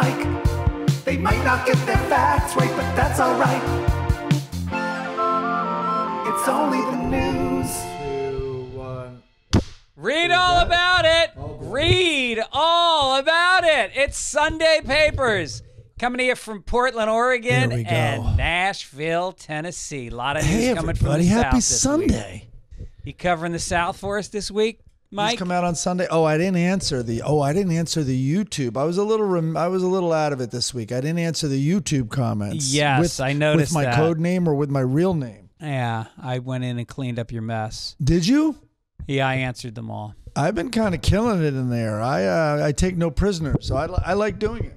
Mike. They might not get their facts right, but that's alright. It's only the news. Two, one. Read all about it. Read all about it. It's Sunday Papers. Coming to you from Portland, Oregon, There we go. and Nashville, Tennessee. A lot of news Hey, coming from everybody. the Happy South this week. Sunday. You covering the South for us this week, Mike? Come out on Sunday. Oh, I didn't answer the. Oh, I didn't answer the YouTube. I was a little. Rem, I was a little out of it this week. I didn't answer the YouTube comments. Yes, with, I noticed with my that. code name or with my real name. yeah, I went in and cleaned up your mess. Did you? Yeah, I answered them all. I've been kind of killing it in there. I uh, I take no prisoners, so I, I like doing it.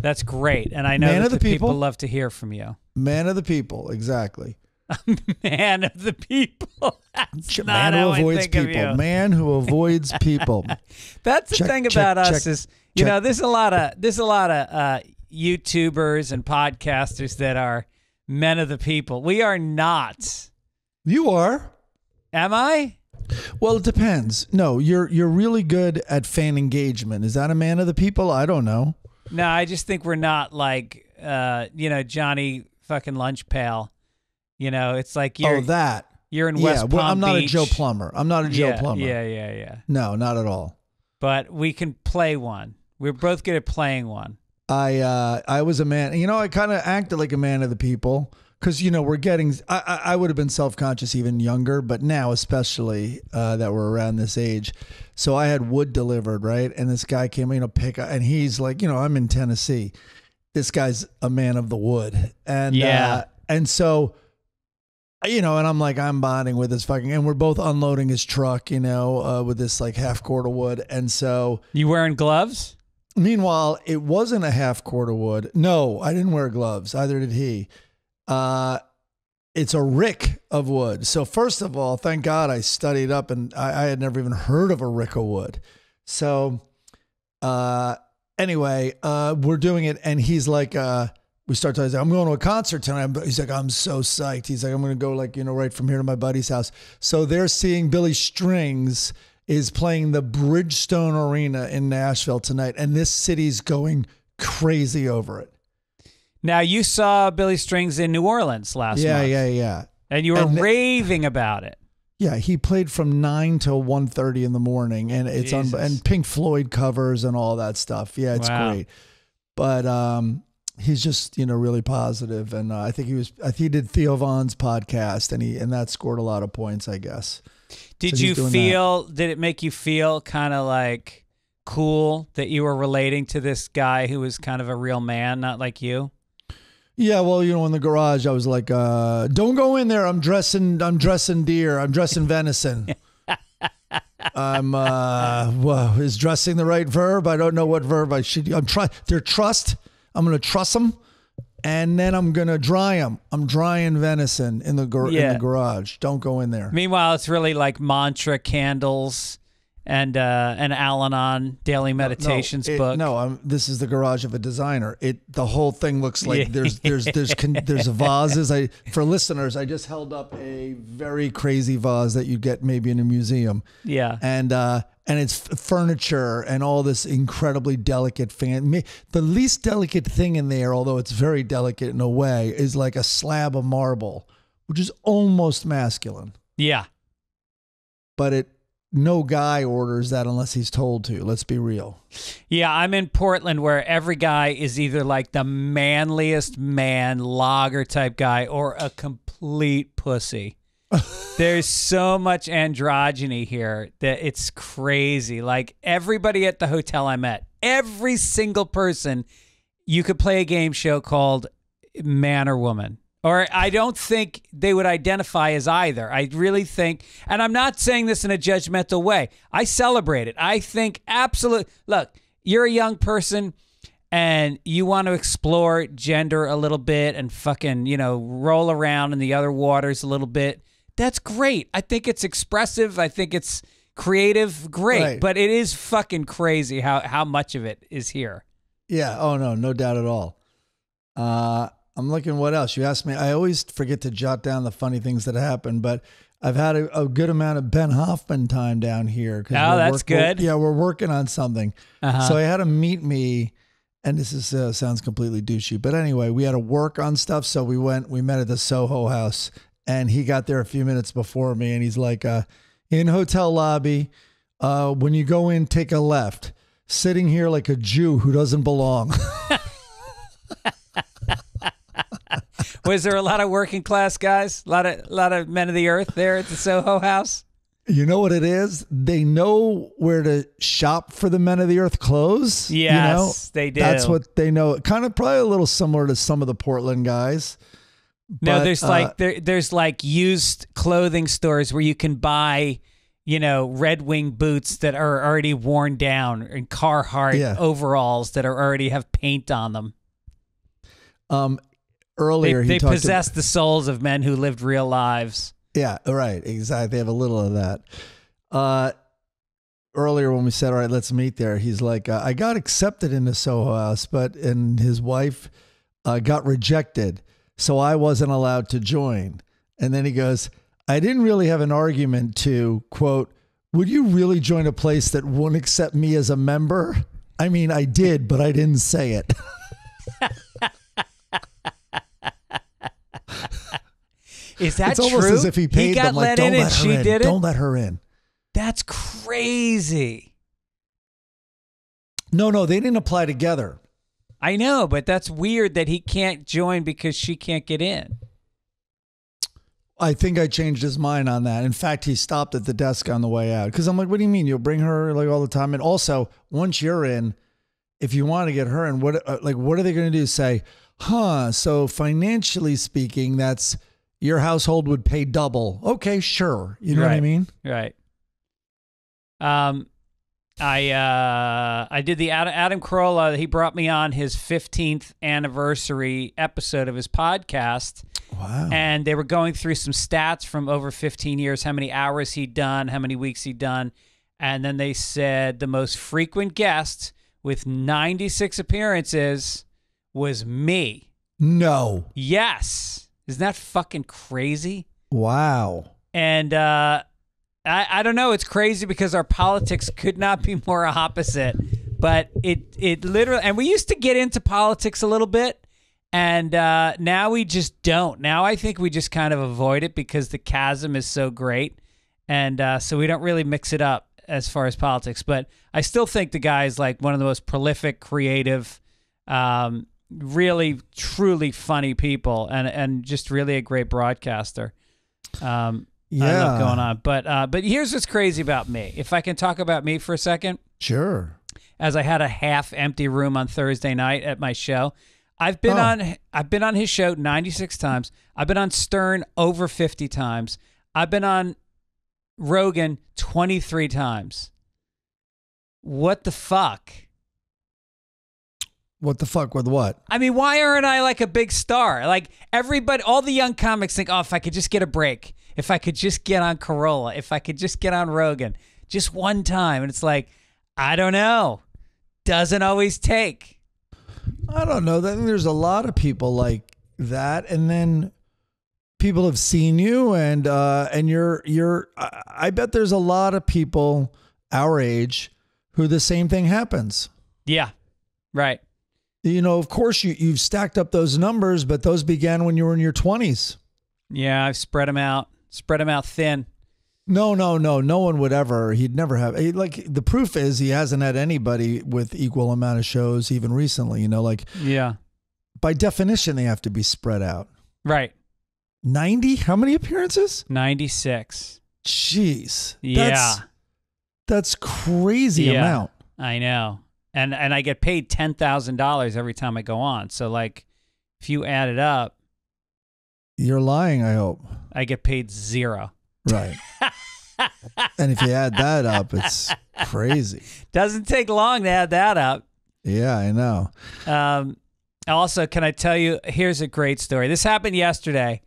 That's great, and I know Man that of the the people people. love to hear from you. Man of the people, exactly. A man of the people. That's Man who avoids people. Man who avoids people. That's the Check, thing check, about us check, is you check. know there's a lot of there's a lot of uh, YouTubers and podcasters that are men of the people. We are not. You are. Am I? Well, it depends. No, you're you're really good at fan engagement. Is that a man of the people? I don't know. No, I just think we're not like uh, you know Johnny fucking lunch pail. You know, it's like you're oh, that. you're in Yeah, West well, Palm I'm not Beach. a Joe Plumber. I'm not a Joe yeah, Plumber. Yeah, yeah, yeah. No, not at all. But we can play one. We're both good at playing one. I uh, I was a man. You know, I kind of acted like a man of the people because you know we're getting. I I, I would have been self conscious even younger, but now especially uh, that we're around this age. So I had wood delivered, right? And this guy came, you know, pick, and he's like, you know, I'm in Tennessee. This guy's a man of the wood, and Yeah. uh, and so. You know, and I'm like, I'm bonding with this fucking, and we're both unloading his truck, you know, uh, with this like half cord of wood. And so, You wearing gloves? Meanwhile, it wasn't a half cord of wood. No, I didn't wear gloves. Either did he. Uh, it's a rick of wood. So first of all, thank God I studied up, and I, I had never even heard of a rick of wood. So, uh, anyway, uh, we're doing it, and he's like, uh, we start talking. I'm going to a concert tonight. He's like, I'm so psyched. He's like, I'm going to go like you know right from here to my buddy's house. So they're seeing Billy Strings is playing the Bridgestone Arena in Nashville tonight, and this city's going crazy over it. Now you saw Billy Strings in New Orleans last yeah, month. yeah, yeah. yeah. And you were And raving about it. Yeah, he played from nine till 1.30 in the morning, and it's on Jesus. and Pink Floyd covers and all that stuff. Yeah, it's Wow. great. But um, he's just you know really positive, and uh, I think he was. I think he did Theo Von's podcast, and he and that scored a lot of points, I guess. Did So you feel? Did it make you feel kind of like cool that you were relating to this guy who was kind of a real man, not like you? Yeah, well, you know, in the garage, I was like, uh, "Don't go in there. I'm dressing. I'm dressing deer. I'm dressing venison." I'm. uh Well, is dressing the right verb? I don't know what verb I should. I'm try. They're trust. I'm gonna truss them, and then I'm gonna dry them. I'm drying venison in the gar- in the garage. Don't go in there. Meanwhile, it's really like mantra candles and uh, an Al-Anon daily meditations no, it- book. No, I'm, this is the garage of a designer. It the whole thing looks like there's there's there's con, there's vases. I for listeners, I just held up a very crazy vase that you get maybe in a museum, Yeah. and uh and it's furniture and all this incredibly delicate fan. The least delicate thing in there, although it's very delicate in a way, is like a slab of marble, which is almost masculine. Yeah. But it no guy orders that unless he's told to. Let's be real. Yeah, I'm in Portland where every guy is either like the manliest man, logger type guy, or a complete pussy. There's so much androgyny here that it's crazy. Like everybody at the hotel I'm at, every single person, you could play a game show called Man or Woman. Or I don't think they would identify as either. I really think, and I'm not saying this in a judgmental way. I celebrate it. I think absolute. Look, you're a young person and you want to explore gender a little bit and fucking, you know, roll around in the other waters a little bit. That's great. I think it's expressive. I think it's creative. Great. Right. But it is fucking crazy how, how much of it is here. Yeah. Oh no, no doubt at all. Uh, I'm looking. What else? You asked me. I always forget to jot down the funny things that happen, but I've had a, a good amount of Ben Hoffman time down here. Oh, we're that's good. yeah, we're working on something. Uh-huh. So I had him meet me, and this is uh, sounds completely douchey, but anyway, we had to work on stuff, so we went. We met at the Soho House, and he got there a few minutes before me, and he's like, uh, "In hotel lobby, uh, when you go in, take a left. Sitting here like a Jew who doesn't belong." Was there a lot of working class guys? A lot of, lot of men of the earth there at the Soho House? You know what it is? They know where to shop for the Men of the Earth clothes. you Yes, know? they do. That's what they know. Kind of probably a little similar to some of the Portland guys. No, But, there's uh, like there, there's like used clothing stores where you can buy, you know, Red Wing boots that are already worn down and Carhartt Yeah. overalls that are already have paint on them. um They, earlier he they talked possess the souls of men who lived real lives. Yeah, right. Exactly. They have a little of that. Uh, earlier when we said, "All right, let's meet there," he's like, uh, "I got accepted into Soho House, but and his wife uh, got rejected, so I wasn't allowed to join." And then he goes, "I didn't really have an argument to quote." Would you really join a place that won't accept me as a member? I mean, I did, but I didn't say it. Is that it's almost as if he paid got them like, let "Don't in let her she in. did it. Don't let her in." That's crazy. No, no, they didn't apply together. I know, but that's weird that he can't join because she can't get in. I think I changed his mind on that. In fact, he stopped at the desk on the way out because I'm like, "What do you mean you'll bring her like all the time?" And also, once you're in, if you want to get her in, what uh, like what are they going to do? Say, "Huh? So financially speaking, that's your household would pay double." Okay, sure. You know what I mean? Right. Um, I uh I did the Adam, Adam Carolla. He brought me on his 15th anniversary episode of his podcast, Wow. and they were going through some stats from over 15 years, how many hours he'd done, how many weeks he'd done, and then they said the most frequent guest with 96 appearances was me. no. Yes, isn't that fucking crazy? Wow. And uh, I, I don't know. It's crazy because our politics could not be more opposite. But it it literally, and we used to get into politics a little bit, and uh, now we just don't. Now I think we just kind of avoid it because the chasm is so great, and uh, so we don't really mix it up as far as politics. But I still think the guy is like one of the most prolific, creative, um, really, truly funny people, and and just really a great broadcaster. Um, Yeah. going on. But uh, but here's what's crazy about me. If I can talk about me for a second, Sure. as I had a half empty room on Thursday night at my show. I've been Oh. on I've been on his show 96 times. I've been on Stern over 50 times. I've been on Rogan 23 times. What the fuck? What the fuck with what? I mean, why aren't I like a big star? Like everybody, all the young comics think, oh, if I could just get a break, if I could just get on Carolla, if I could just get on Rogan, just one time. And it's like, I don't know. Doesn't always take. I don't know. I think there's a lot of people like that, and then people have seen you, and uh, and you're you're. I I bet there's a lot of people our age who the same thing happens. Yeah. Right. You know, of course, you you've stacked up those numbers, but those began when you were in your twenties. Yeah. I've spread them out, spread them out thin. No, no, no. No one would ever. He'd never have. he- Like the proof is, he hasn't had anybody with equal amount of shows even recently. You know, like Yeah. by definition, they have to be spread out. Right. Ninety? How many appearances? 96. Jeez. Yeah. That's, that's crazy Yeah. amount. I know. And and I get paid $10,000 every time I go on. So like if you add it up, You're lying, I hope. I get paid zero. Right. and if you add that up, it's crazy. Doesn't take long to add that up. Yeah, I know. Um, also, can I tell you? Here's a great story. This happened yesterday.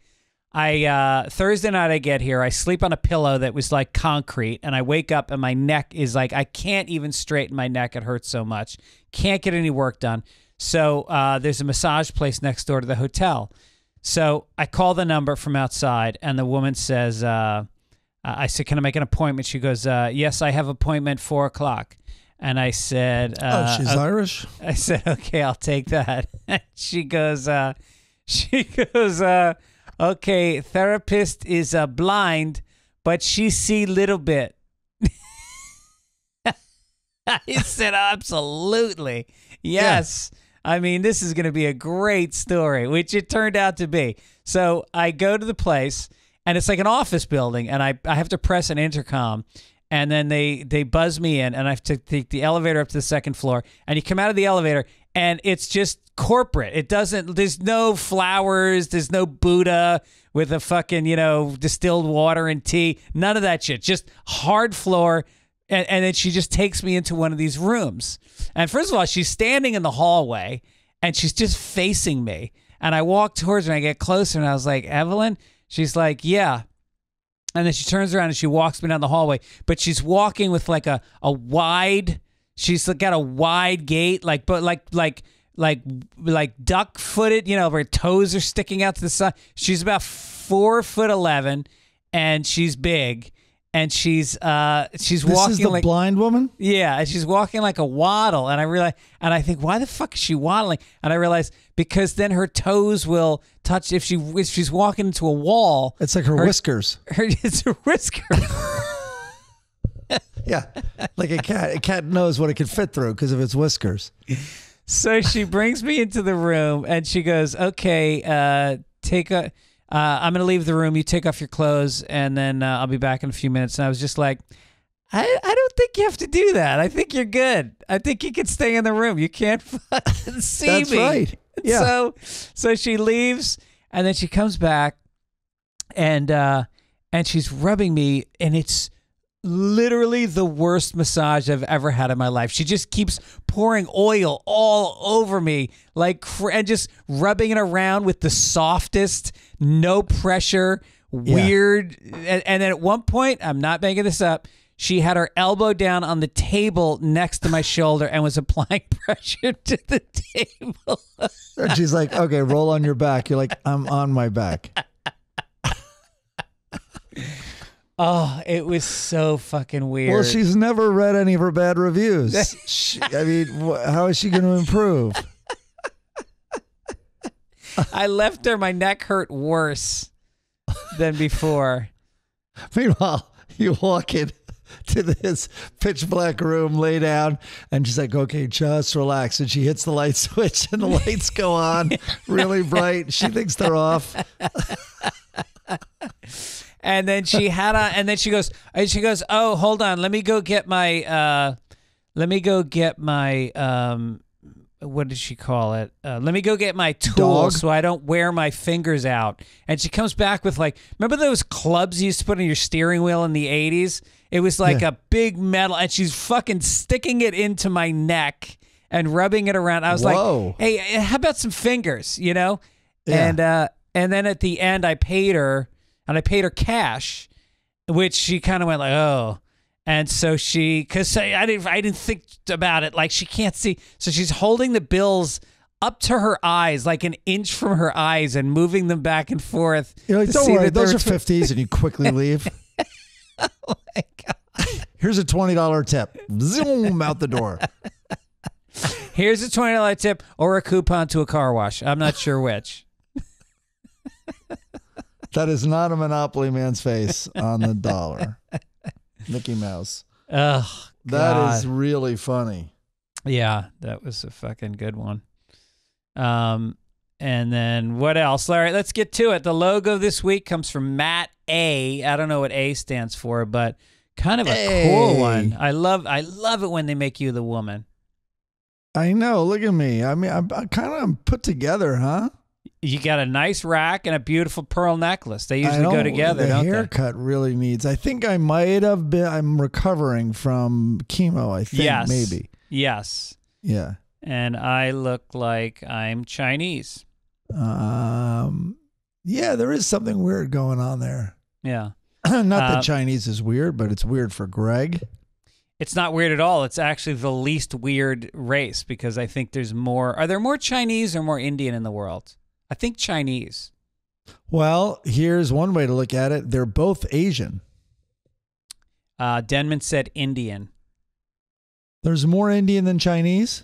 I uh, Thursday night I get here. I sleep on a pillow that was like concrete, and I wake up and my neck is like I can't even straighten my neck. It hurts so much. Can't get any work done. So uh, there's a massage place next door to the hotel. So I call the number from outside, and the woman says, uh, "I said, can I make an appointment?" She goes, uh, "Yes, I have appointment four o'clock." And I said, Oh, uh, she's "Okay." Irish. I said, okay, I'll take that. she goes, uh, she goes, uh, okay, therapist is uh, blind, but she see little bit. I said, absolutely. Yes. I mean, this is going to be a great story, which it turned out to be. So I go to the place, and it's like an office building, and I, I have to press an intercom, and then they, they buzz me in, and I have to take the elevator up to the second floor, and you come out of the elevator, and it's just corporate. It doesn't, there's no flowers, there's no Buddha with a fucking, you know, distilled water and tea, none of that shit. Just hard floor, and, and then she just takes me into one of these rooms. And first of all, she's standing in the hallway and she's just facing me. And I walk towards her and I get closer and I was like, Evelyn? She's like, yeah. And then she turns around and she walks me down the hallway, but she's walking with like a, a wide, she's got a wide gait, like, but like, like, like, like duck footed, you know, her toes are sticking out to the side. She's about four foot 11 and she's big and she's, uh, she's This walking is the like, blind woman. yeah, and she's walking like a waddle, and I realize, and I think, why the fuck is she waddling? And I realize because then her toes will touch if she if she's walking into a wall. It's like her, Her- whiskers. Her, it's her whisker. Yeah, like a cat. A cat knows what it can fit through because of its whiskers. so she brings me into the room, and she goes, "Okay, uh, take a. Uh, I'm gonna leave the room. You take off your clothes, and then uh, I'll be back in a few minutes." And I was just like. I, I don't think you have to do that. I think you're good. I think you can stay in the room. You can't fucking see That's me. right. Yeah. So so she leaves and then she comes back and uh and she's rubbing me and it's literally the worst massage I've ever had in my life. She just keeps pouring oil all over me like and just rubbing it around with the softest, no pressure, weird and, and then at one point, I'm not making this up, she had her elbow down on the table next to my shoulder and was applying pressure to the table. And she's like, "Okay, roll on your back." You're like, "I'm on my back." Oh, it was so fucking weird. Well, she's never read any of her bad reviews. she, I mean, wh- how is she going to improve? I left her. My neck hurt worse than before. Meanwhile, you walk in to this pitch black room, lay down, and she's like, okay, just relax. And she hits the light switch, and the lights go on really bright. She thinks they're off. And then she had a, and then she goes, and she goes, oh, hold on, let me go get my, uh, let me go get my, um, what did she call it? Uh, let me go get my tool Dog? so I don't wear my fingers out. And she comes back with like, remember those clubs you used to put on your steering wheel in the 80s? It was like Yeah. a big metal, and she's fucking sticking it into my neck and rubbing it around. I was Whoa. like, hey, how about some fingers, you know? Yeah. And, uh, and then at the end, I paid her, and I paid her cash, which she kind of went like, oh. And so she, because I, I didn't, I didn't think about it. Like she can't see, so she's holding the bills up to her eyes, like an inch from her eyes, and moving them back and forth. You're like, don't worry, those are 50s, and you quickly leave. Oh my God. Here's a $20 tip. Zoom out the door. Here's a twenty dollar tip or a coupon to a car wash. I'm not sure which. That is not a Monopoly man's face on the dollar. Mickey Mouse. That is God. really funny. Yeah, that was a fucking good one. Um, and then what else? All right, let's get to it. The logo this week comes from Matt A. I don't know what A stands for, but kind of a cool one. I love I love it when they make you the woman. I know. Look at me. I mean, I'm, I'm kind of put together, huh? You got a nice rack and a beautiful pearl necklace. They usually go together, The don't they? haircut really needs. I think I might have been. I'm recovering from chemo. I think Yes. maybe. Yes. Yeah. And I look like I'm Chinese. Um. Yeah, there is something weird going on there. Yeah. Not Uh, that Chinese is weird, but it's weird for Greg. It's not weird at all. It's actually the least weird race because I think there's more. Are there more Chinese or more Indian in the world? I think Chinese. Well, here's one way to look at it. They're both Asian. Uh, Denman said Indian. There's more Indian than Chinese.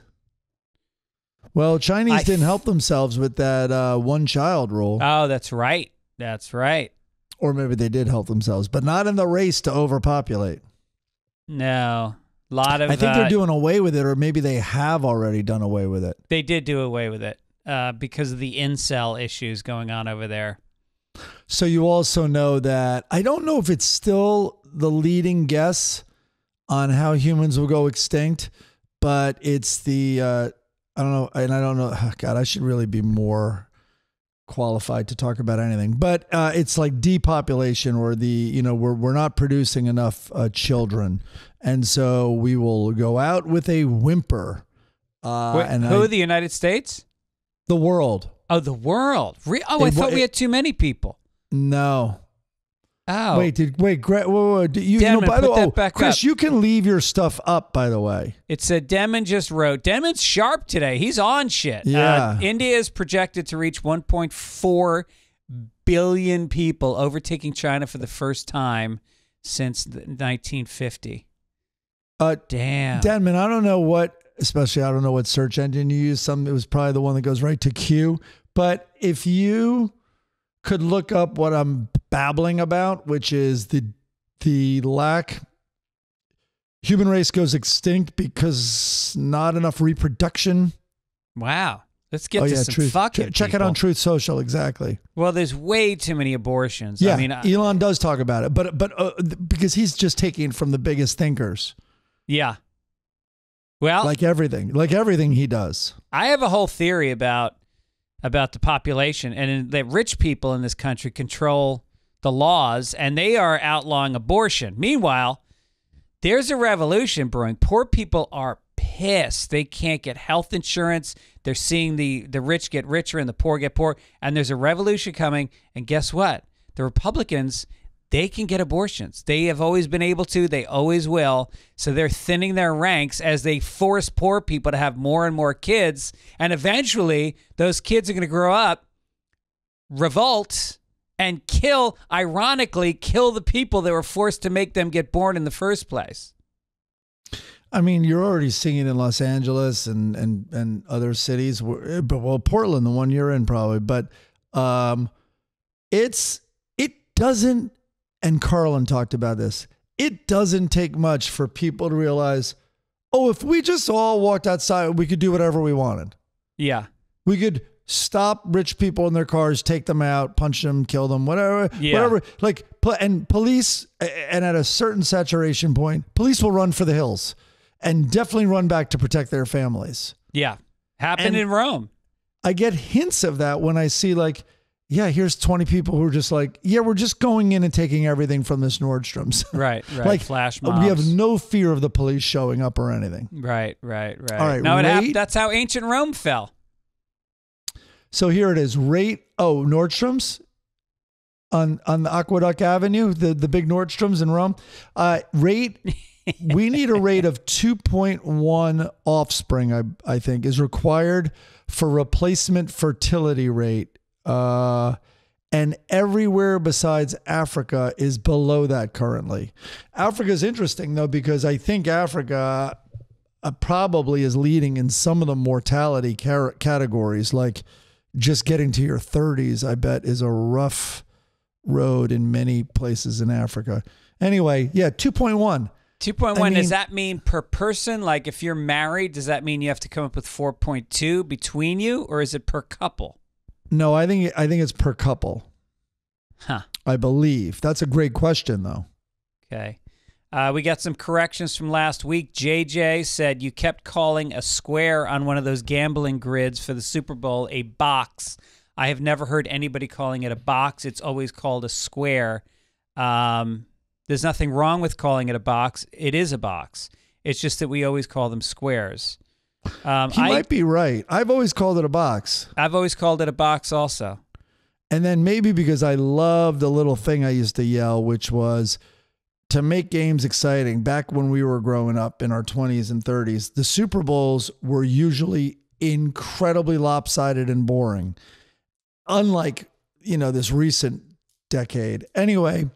Well, Chinese I didn't help themselves with that uh, one child rule, Oh, that's right. That's right. or maybe they did help themselves, but not in the race to overpopulate. No. A lot of I think uh, they're doing away with it, or maybe they have already done away with it. they did do away with it uh, because of the incel issues going on over there. So you also know that I don't know if it's still the leading guess on how humans will go extinct, but it's the uh, I don't know, and I don't know. God, I should really be more qualified to talk about anything, but uh, it's like depopulation, or the you know we're we're not producing enough uh, children, and so we will go out with a whimper. Uh, Wait, and who? I- the United States? The world? Oh, the world. Re- oh, I It thought we had too many people. No, Oh, Wait, did wait, Gre- wait, wait, wait, do you, you know, by the way, oh, Chris, up. you can leave your stuff up. By the way, It said Demon just wrote. Demon's sharp today. He's on shit. Yeah. Uh, India is projected to reach 1.4 billion people, overtaking China for the first time since 1950. uh, Damn. Denman, I don't know what, especially I don't know what search engine you use. Some it was probably the one that goes right to Q. But if you could look up what I'm babbling about, which is the the lack human race goes extinct because not enough reproduction. wow. Let's get oh to yeah, some truth. fucking Ch- check it on Truth Social. Exactly. Well, there's way too many abortions. Yeah, I mean, I- Elon does talk about it, but but uh, because he's just taking it from the biggest thinkers, yeah. Well, like everything, like everything he does. I have a whole theory about about the population and that rich people in this country control the laws and they are outlawing abortion. Meanwhile, there's a revolution brewing. Poor people are pissed. They can't get health insurance. They're seeing the the rich get richer and the poor get poor. And there's a revolution coming. And guess what? The Republicans they can get abortions. They have always been able to. They always will. So they're thinning their ranks as they force poor people to have more and more kids. And eventually, those kids are going to grow up, revolt, and kill, ironically, kill the people that were forced to make them get born in the first place. I mean, you're already seeing it in Los Angeles and and and other cities. well, Portland, the one you're in, probably. But um, it's it doesn't. And Carlin talked about this. It doesn't take much for people to realize, oh, if we just all walked outside, we could do whatever we wanted. Yeah. We could stop rich people in their cars, take them out, punch them, kill them, whatever, Yeah. whatever. Like, and police, and at a certain saturation point, police will run for the hills and definitely run back to protect their families. Yeah. Happened And- in Rome. I get hints of that when I see like, yeah, here's 20 people who are just like, yeah, we're just going in and taking everything from this Nordstrom's. Right, right. like, Flash mobs. we have no fear of the police showing up or anything. Right, right, right. All right, No, it hap- that's how ancient Rome fell. So here it is. Rate oh Nordstrom's on on the Aqueduct Avenue, the the big Nordstrom's in Rome. Uh, rate we need a rate of 2.1 offspring. I I think is required for replacement fertility rate. Uh, and everywhere besides Africa is below that currently. Africa is interesting though because I think Africa uh, probably is leading in some of the mortality car- categories. Like just getting to your 30s, I bet, is a rough road in many places in Africa. Anyway, yeah, 2.1. 2.1, I mean- does that mean per person? Like if you're married, does that mean you have to come up with 4.2 between you, or is it per couple? No, I think I think it's per couple. Huh. I believe that's a great question, though. Okay. Uh, we got some corrections from last week. JJ said you kept calling a square on one of those gambling grids for the Super Bowl a box. I have never heard anybody calling it a box. It's always called a square. Um, there's nothing wrong with calling it a box. It is a box. It's just that we always call them squares. Um, He I, might be right. I've always called it a box, I've always called it a box also. and then maybe because I loved the little thing I used to yell, which was to make games exciting. Back when we were growing up in our 20s and 30s, the Super Bowls were usually incredibly lopsided and boring, unlike you know this recent decade. Anyway,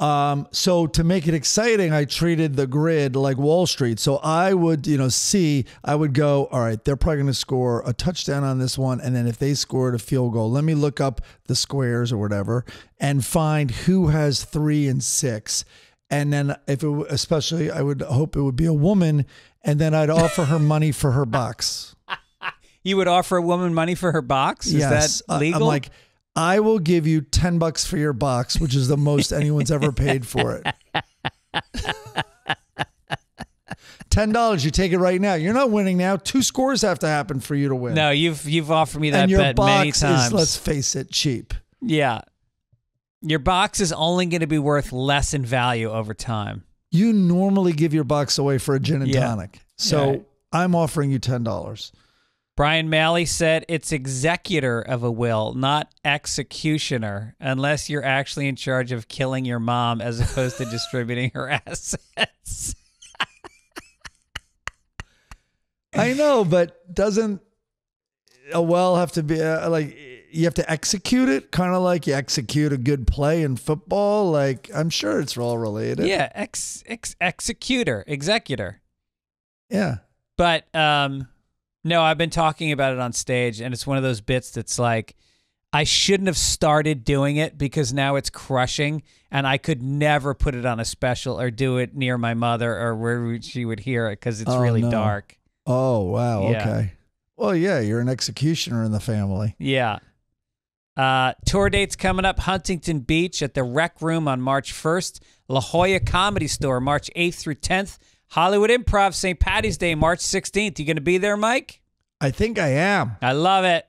Um, so to make it exciting, I treated the grid like Wall Street. So I would, you know, see, I would go, all right, they're probably going to score a touchdown on this one. And then if they scored a field goal, let me look up the squares or whatever and find who has three and six. And then if it, especially, I would hope it would be a woman. And then I'd offer her money for her box. You would offer a woman money for her box? Is yes. that legal? I'm like, I will give you 10 bucks for your box, which is the most anyone's ever paid for it. $10, you take it right now. You're not winning now. Two scores have to happen for you to win. no, you've you've offered me that and your bet box many times. is, let's face it, cheap. yeah. Your box is only going to be worth less in value over time. You normally give your box away for a gin and Yeah. tonic. So Yeah. I'm offering you $10. Brian Malley said it's executor of a will, not executioner, unless you're actually in charge of killing your mom as opposed to distributing her assets. I know, but doesn't a well have to be uh, like you have to execute it kind of like you execute a good play in football like i'm sure it's all related yeah, ex, ex executor, executor. yeah But um, no, I've been talking about it on stage, and it's one of those bits that's like, I shouldn't have started doing it because now it's crushing, and I could never put it on a special or do it near my mother or where she would hear it because it's Oh, really no. dark. oh wow Yeah. okay well yeah you're an executioner in the family Yeah. Uh, tour dates coming up Huntington Beach at the Rec Room on March 1st, La Jolla Comedy Store March 8th through 10th, Hollywood Improv St. Patty's Day March 16th. You going to be there, Mike? i think i am I love it.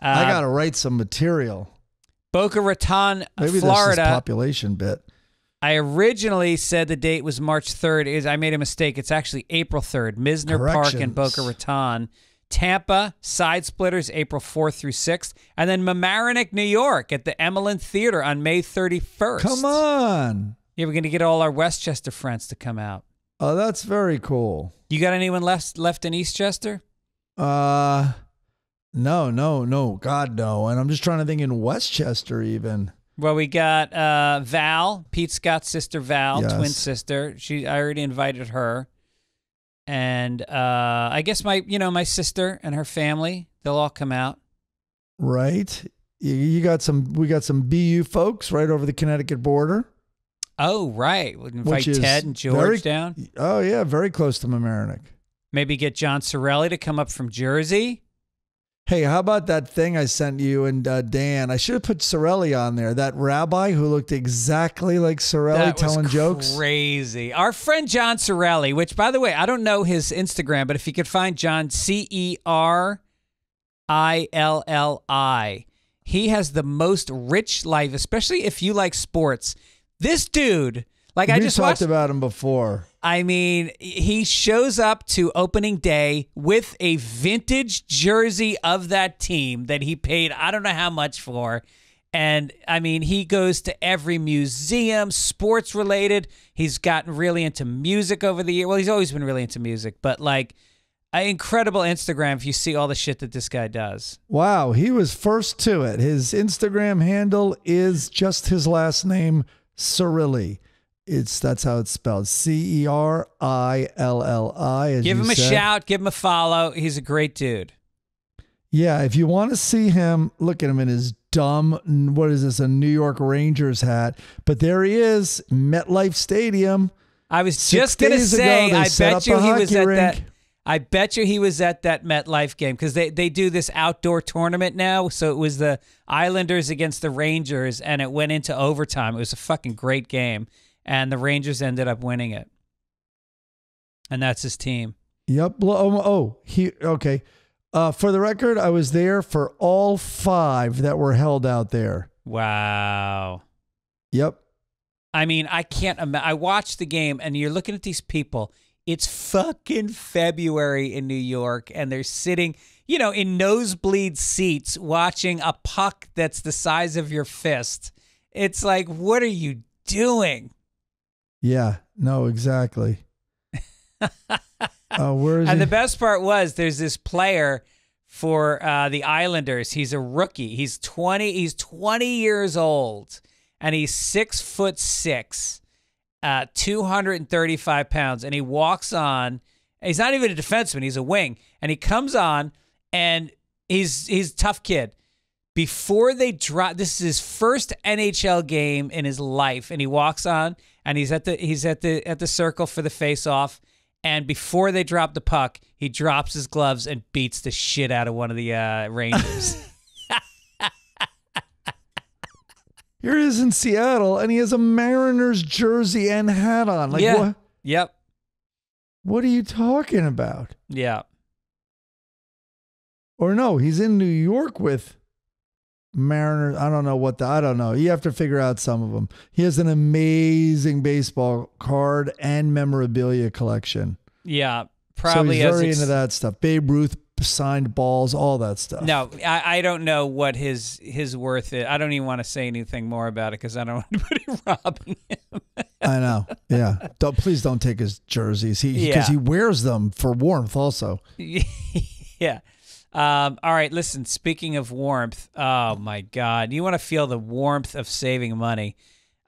Uh, i gotta write some material Boca Raton, maybe this Florida. population bit I originally said the date was March 3rd. Is I made a mistake. It's actually April 3rd. Mizner Park in Boca Raton. Tampa, Side Splitters, April 4th through 6th. And then Mamaroneck, New York at the Emelin Theater on May 31st. come on Yeah, we're going to get all our Westchester friends to come out. Oh that's very cool You got anyone left left in Eastchester? uh no no no god no and i'm just trying to think in westchester even Well, we got uh, Val, Pete Scott's sister Val, Yes. twin sister. She I already invited her. And uh, I guess my you know, my sister and her family, they'll all come out. right? You, you got some. We got some BU folks right over the Connecticut border. Oh, right. We'll invite Which is Ted and George very- down. Oh yeah, very close to Mamaroneck. Maybe get John Cirilli to come up from Jersey. Hey, how about that thing I sent you and uh, Dan? I should have put Cirilli on there. That rabbi who looked exactly like Cirilli that telling was jokes. crazy. Our friend John Cirilli, which by the way, I don't know his Instagram, but if you could find John C E R I L L I, he has the most rich life, especially if you like sports. This dude, like I just talked watched. about him before. I mean, he shows up to opening day with a vintage jersey of that team that he paid I don't know how much for. And I mean, he goes to every museum, sports related. He's gotten really into music over the year. Well, he's always been really into music, but like an incredible Instagram if you see all the shit that this guy does. Wow, he was first to it. His Instagram handle is just his last name, Cirilli. It's that's how it's spelled. C E R I L L I. Give him a said. shout, give him a follow. He's a great dude. Yeah, if you want to see him, look at him in his dumb, what is this, a New York Rangers hat. But there he is, MetLife Stadium. I was Six just gonna say, I bet you he was at rink. that. I bet you he was at that MetLife game because they, they do this outdoor tournament now. So it was the Islanders against the Rangers, and it went into overtime. It was a fucking great game, and the Rangers ended up winning it. And that's his team. Yep. Oh, oh, he, okay. Uh, for the record, I was there for all five that were held out there. Wow. Yep. I mean, I can't imagine. I watched the game, and you're looking at these people. It's fucking February in New York, and they're sitting, you know, in nosebleed seats watching a puck that's the size of your fist. It's like, what are you doing? Yeah. No, exactly. uh, where is And he? the best part was there's this player for uh, the Islanders. He's a rookie. He's 20. He's 20 years old, and he's six foot six, uh, 235 pounds, and he walks on. He's not even a defenseman; he's a wing, and he comes on, and he's he's tough kid. Before they drop, this is his first NHL game in his life, and he walks on, and he's at the he's at the at the circle for the face off. And before they drop the puck, he drops his gloves and beats the shit out of one of the uh, Rangers. Here he is in Seattle, and he has a Mariners jersey and hat on. Like, yeah. what? Yep. What are you talking about? Yeah. Or no, he's in New York with Mariners. I don't know what the. I don't know. You have to figure out some of them. He has an amazing baseball card and memorabilia collection. Yeah. Probably so he's very ex- into that stuff. Babe Ruth signed balls, all that stuff. No, I, I don't know what his his worth is. I don't even want to say anything more about it because I don't want anybody robbing him. I know. Yeah. Don't, please don't take his jerseys. He because Yeah. he wears them for warmth. Also, yeah. Um, all right. Listen. Speaking of warmth, oh my God, you want to feel the warmth of saving money.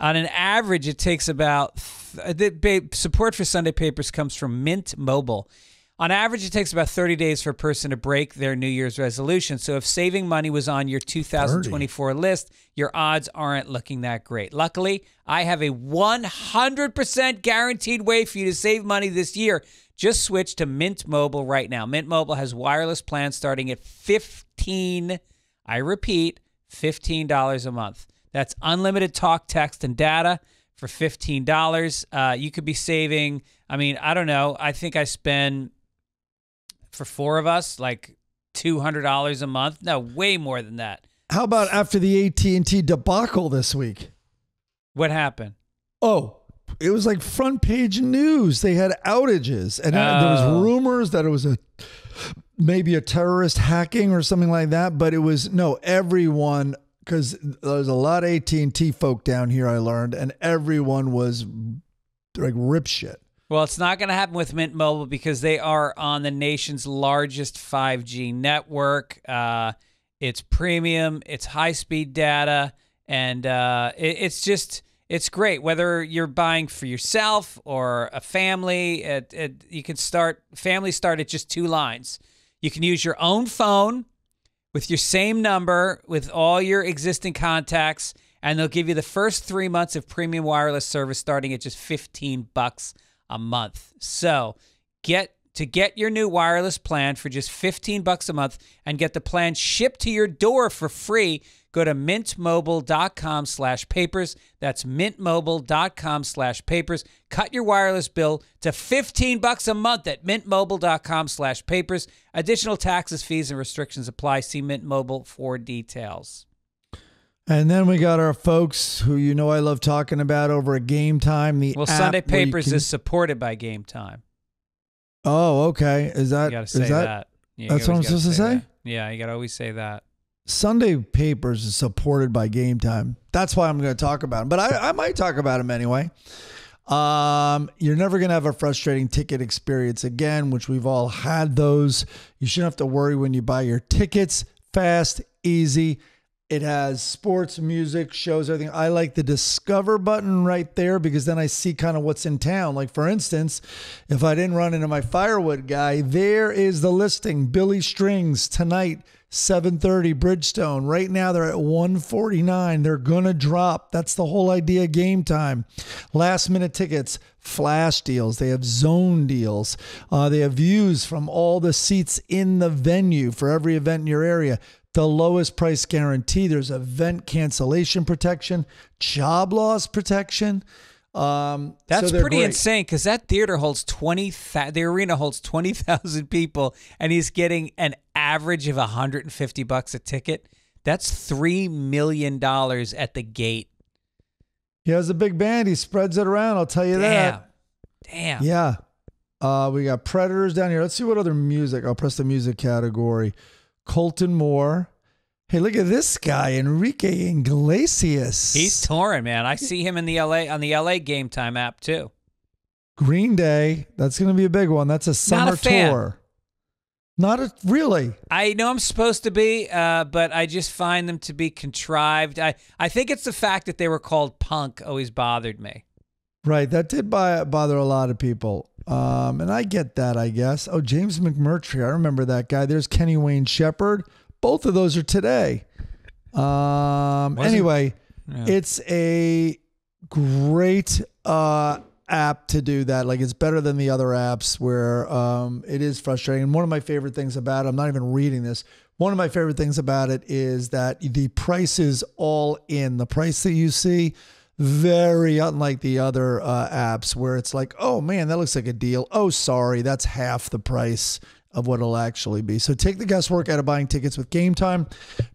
On an average, it takes about th- the support for Sunday papers comes from Mint Mobile. On average, it takes about 30 days for a person to break their New Year's resolution. So if saving money was on your 2024 list, your odds aren't looking that great. Luckily, I have a 100% guaranteed way for you to save money this year. Just switch to Mint Mobile right now. Mint Mobile has wireless plans starting at 15, I repeat, $15 a month. That's unlimited talk, text, and data for $15. Uh, you could be saving, I mean, I don't know. I think I spend for four of us like $200 a month. No, way more than that. how about after the AT and T debacle this week? What happened? Oh, it was like front page news. They had outages, and uh, there Oh. was rumors that it was a maybe a terrorist hacking or something like that. But it was no everyone because there's a lot of AT and T folk down here. I learned, and everyone was like rip shit. Well, it's not going to happen with Mint Mobile because they are on the nation's largest 5G network. Uh, it's premium, it's high speed data, and uh, it, it's just it's great. Whether you're buying for yourself or a family, it, it, you can start families start at just two lines. You can use your own phone with your same number with all your existing contacts, and they'll give you the first three months of premium wireless service starting at just 15 bucks a month. So get to get your new wireless plan for just 15 bucks a month and get the plan shipped to your door for free. Go to mintmobile.com slash papers. That's mintmobile.com slash papers. Cut your wireless bill to 15 bucks a month at mintmobile.com slash papers. Additional taxes, fees, and restrictions apply. See Mint Mobile for details. And then we got our folks who you know I love talking about over at Game Time. The Well, Sunday Papers can- is supported by Game Time. Oh, okay. Is that You got to is say that, that. Yeah, you that's what I'm supposed to say? that. Yeah, you got to always say that. Sunday Papers is supported by Game Time. That's why I'm going to talk about them. But I, I might talk about them anyway. Um, you're never going to have a frustrating ticket experience again, which we've all had those. You shouldn't have to worry when you buy your tickets. Fast, easy. It has sports, music, shows, everything. I like the discover button right there because then I see kind of what's in town. Like, for instance, if I didn't run into my firewood guy, there is the listing Billy Strings tonight. 730 Bridgestone. Right now they're at 149. They're going to drop. That's the whole idea game time. Last minute tickets, flash deals. They have zone deals. Uh, they have views from all the seats in the venue for every event in your area. The lowest price guarantee. There's event cancellation protection, job loss protection. Um, That's they're pretty great. insane because that theater holds 20, th- the arena holds 20,000 people and he's getting an average of 150 bucks a ticket. That's $3 million at the gate. He has a big band. He spreads it around. I'll tell you that. Damn. Damn. Yeah. Uh, we got Predators down here. Let's see what other music. I'll press the music category. Colton Moore. Hey, look at this guy, Enrique Iglesias. He's touring, man. I see him in the LA on the LA Game Time app too. Green Day. That's going to be a big one. That's a summer fan. tour. Not a, really. I know I'm supposed to be, uh, but I just find them to be contrived. I, I think it's the fact that they were called punk always bothered me. Right. That did bother a lot of people. Um, and I get that, I guess. Oh, James McMurtry. I remember that guy. There's Kenny Wayne Shepherd. Both of those are today. Um, Wasn't- anyway, Yeah. it's a great uh, app to do that. Like it's better than the other apps where um, it is frustrating. And one of my favorite things about it, I'm not even reading this. One of my favorite things about it is that the price is all in. The price that you see, very unlike the other uh, apps where it's like, oh man, that looks like a deal. Oh, sorry, that's half the price of what it'll actually be. So take the guesswork out of buying tickets with Game Time.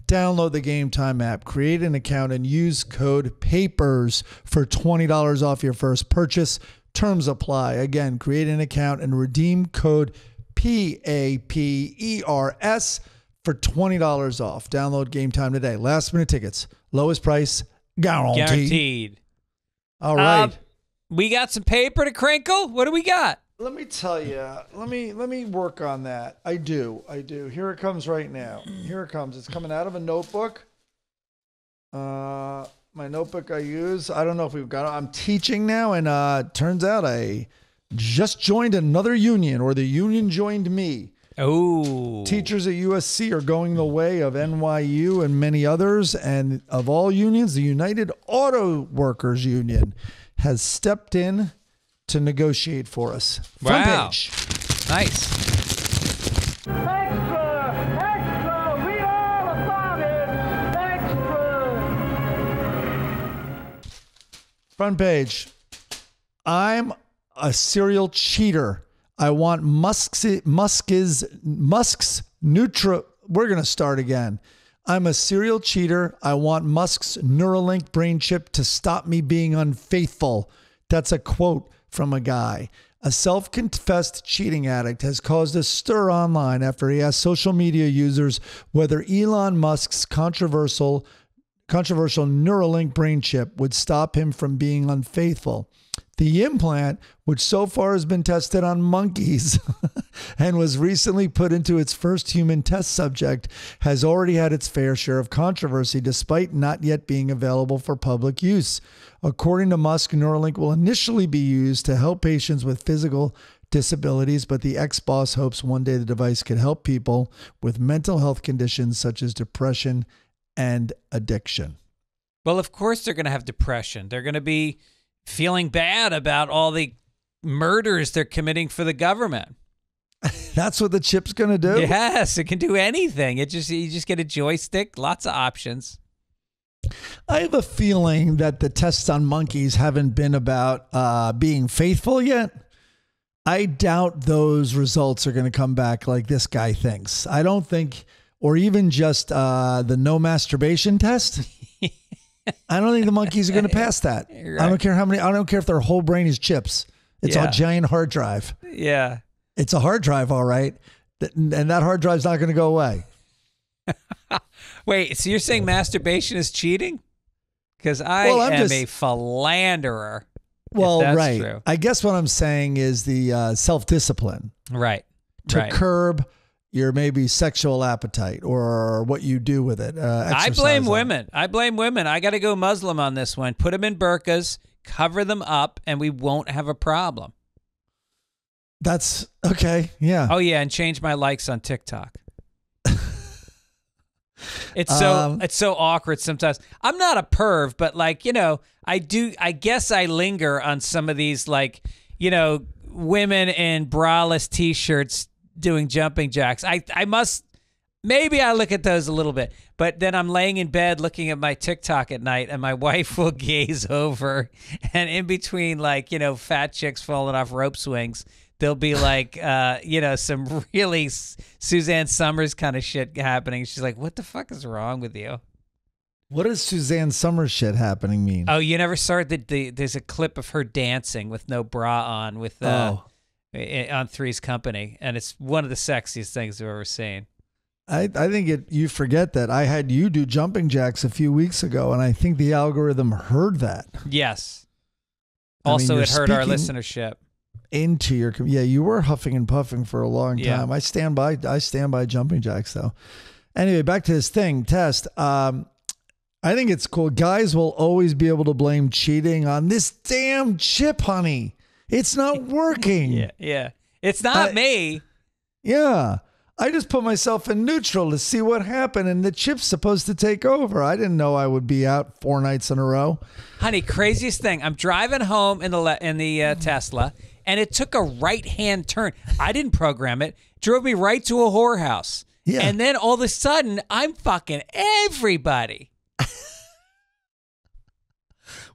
Download the Game Time app, create an account, and use code PAPERS for $20 off your first purchase. Terms apply. Again, create an account and redeem code P A P E R S for $20 off. Download Game Time today. Last minute tickets, lowest price guaranteed. Guaranteed. All right. Uh, we got some paper to crinkle. What do we got? Let me tell you. Let me let me work on that. I do. I do. Here it comes right now. Here it comes. It's coming out of a notebook. Uh, my notebook I use. I don't know if we've got. it. I'm teaching now, and uh, turns out I just joined another union, or the union joined me. Oh, Teachers at USC are going the way of NYU and many others, and of all unions, the United Auto Workers Union has stepped in to negotiate for us. Front Wow. page. nice. Extra! Extra! Read all about it! Extra! Front page. I'm a serial cheater. I want Musk's Musk's Musk's Nutra. We're gonna start again. I'm a serial cheater. I want Musk's Neuralink brain chip to stop me being unfaithful. That's a quote from a guy. A self confessed cheating addict has caused a stir online after he asked social media users whether Elon Musk's controversial controversial Neuralink brain chip would stop him from being unfaithful. The implant, which so far has been tested on monkeys and was recently put into its first human test subject, has already had its fair share of controversy despite not yet being available for public use. According to Musk, Neuralink will initially be used to help patients with physical disabilities, but the ex boss hopes one day the device could help people with mental health conditions such as depression and addiction. Well, of course they're going to have depression. They're going to be feeling bad about all the murders they're committing for the government. That's what the chip's going to do? Yes, it can do anything. It just you just get a joystick, lots of options. I have a feeling that the tests on monkeys haven't been about uh, being faithful yet. I doubt those results are going to come back like this guy thinks. I don't think, or even just uh, the no masturbation test. I don't think the monkeys are going to pass that. You're I don't care how many. I don't care if their whole brain is chips. It's Yeah. a giant hard drive. Yeah. It's a hard drive, all right, and that hard drive's not going to go away. Wait, so you're saying masturbation is cheating? Because I Well, I'm just- a philanderer. Well, that's right. true. I guess what I'm saying is the uh, self discipline. Right. to right. curb your maybe sexual appetite or what you do with it. Uh, I blame women. I blame women. I got to go Muslim on this one. Put them in burqas, cover them up, and we won't have a problem. That's okay. Yeah. Oh yeah, and change my likes on TikTok. it's so Um, it's so awkward sometimes. I'm not a perv, but like you know, I do. I guess I linger on some of these like you know women in braless t-shirts doing jumping jacks. I I must maybe I look at those a little bit, but then I'm laying in bed looking at my TikTok at night, and my wife will gaze over, and in between like you know fat chicks falling off rope swings. There'll be like, uh, you know, some really S- Suzanne Somers kind of shit happening. She's like, "What the fuck is wrong with you?" What does Suzanne Somers shit happening mean? Oh, you never saw the, the There's a clip of her dancing with no bra on with uh, Oh. On Three's Company, and it's one of the sexiest things I've ever seen. I, I think it. You forget that I had you do jumping jacks a few weeks ago, and I think the algorithm heard that. Yes. I mean, Also, you're it hurt our listenership. into your. Yeah, you were huffing and puffing for a long Yeah. time. I stand by. I stand by jumping jacks though. Anyway, back to this thing test. Um, I think it's cool. Guys will always be able to blame cheating on this damn chip, honey. It's not working. Yeah, yeah. It's not I- me. Yeah. I just put myself in neutral to see what happened, and the chip's supposed to take over. I didn't know I would be out four nights in a row. Honey, craziest thing. I'm driving home in the le- in the uh, Tesla, and it took a right hand turn. I didn't program it. Drove me right to a whorehouse. Yeah. And then all of a sudden, I'm fucking everybody.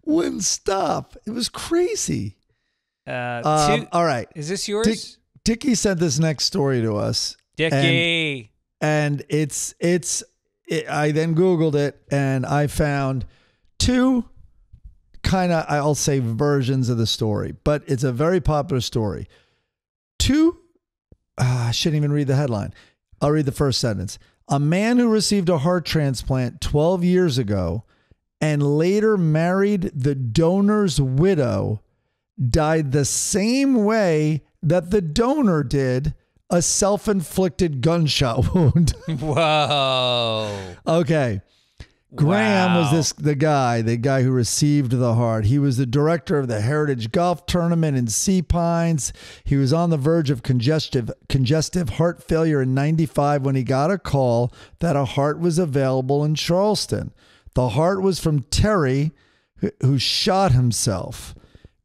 Wouldn't stop. It was crazy. Uh, Um, two- all right. is this yours, Dick, Dickie sent this next story to us, Dickie? and it's it's. It, I then Googled it, and I found two kind of I'll say versions of the story, but it's a very popular story. Two, ah, I shouldn't even read the headline. I'll read the first sentence. A man who received a heart transplant 12 years ago and later married the donor's widow died the same way that the donor did a self inflicted gunshot wound. Whoa. okay. Graham was this the guy, the guy who received the heart. He was the director of the Heritage Golf Tournament in Sea Pines. He was on the verge of congestive congestive heart failure in 95 when he got a call that a heart was available in Charleston. The heart was from Terry who- who shot himself.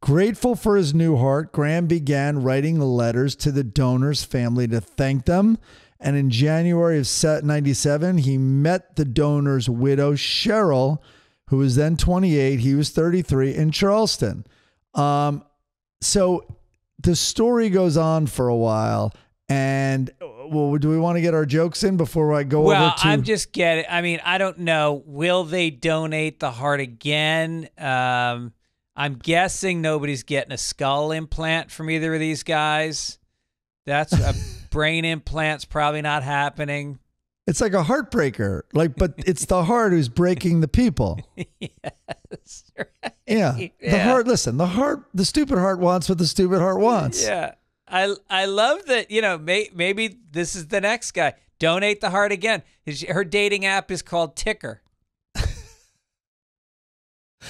Grateful for his new heart, Graham began writing letters to the donor's family to thank them. And in January of 97, he met the donor's widow, Cheryl, who was then 28. He was 33 in Charleston. Um, so the story goes on for a while. And uh, well, do we want to get our jokes in before I go Well, over to? I'm just getting. I mean, I don't know. Will they donate the heart again? Um, I'm guessing nobody's getting a skull implant from either of these guys. That's a brain implant's probably not happening. it's like a heartbreaker. Like, but it's the heart who's breaking the people. yes. right. Yeah. The heart, listen, the heart, the stupid heart wants what the stupid heart wants. Yeah. I I love that. You know, may, maybe this is the next guy. Donate the heart again. His, her dating app is called Ticker.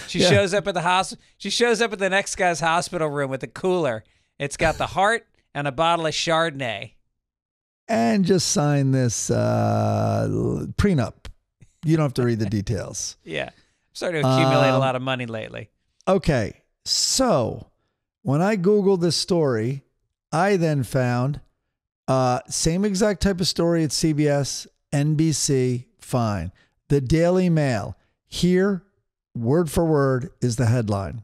She Yeah. shows up at the hospital. She shows up at the next guy's hospital room with a cooler. It's got the heart and a bottle of Chardonnay. And just sign this uh, prenup. You don't have to read the details. Yeah. I'm Starting to accumulate a Um, lot of money lately. Okay. So when I Googled this story, I then found uh, same exact type of story at CBS, NBC, fine. The Daily Mail. Here, word for word, is the headline.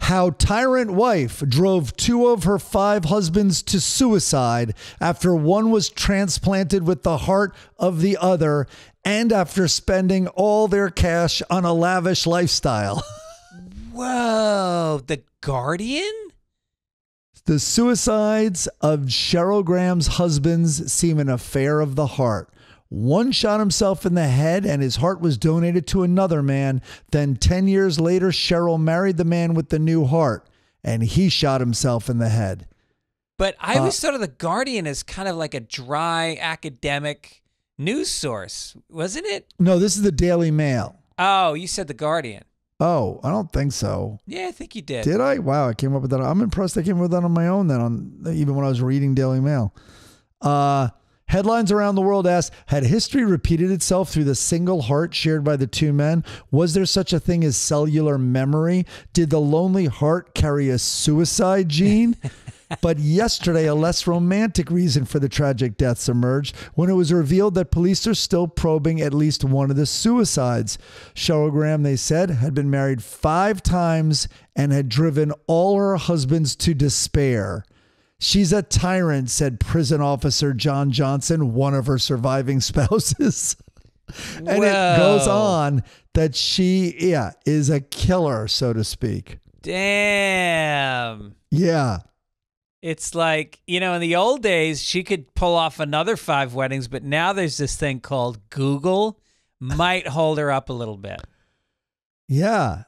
How tyrant wife drove two of her five husbands to suicide after one was transplanted with the heart of the other and after spending all their cash on a lavish lifestyle. Whoa. The Guardian? The suicides of Cheryl Graham's husbands seem an affair of the heart. One shot himself in the head and his heart was donated to another man. Then 10 years later, Cheryl married the man with the new heart and he shot himself in the head. But I Uh, always thought of the Guardian as kind of like a dry academic news source, wasn't it? No, this is the Daily Mail. Oh, you said the Guardian. Oh, I don't think so. Yeah, I think you did. Did I? Wow, I came up with that. I'm impressed I came up with that on my own then on even when I was reading Daily Mail. Uh Headlines around the world ask Had history repeated itself through the single heart shared by the two men? Was there such a thing as cellular memory? Did the lonely heart carry a suicide gene? but yesterday, a less romantic reason for the tragic deaths emerged when it was revealed that police are still probing at least one of the suicides. Cheryl Graham, they said, had been married five times and had driven all her husbands to despair. She's a tyrant, said prison officer John Johnson, one of her surviving spouses. and it goes on that she, yeah, is a killer, so to speak. Damn. Yeah. It's like, you know, in the old days, she could pull off another five weddings, but now there's this thing called Google, might hold her up a little bit. Yeah.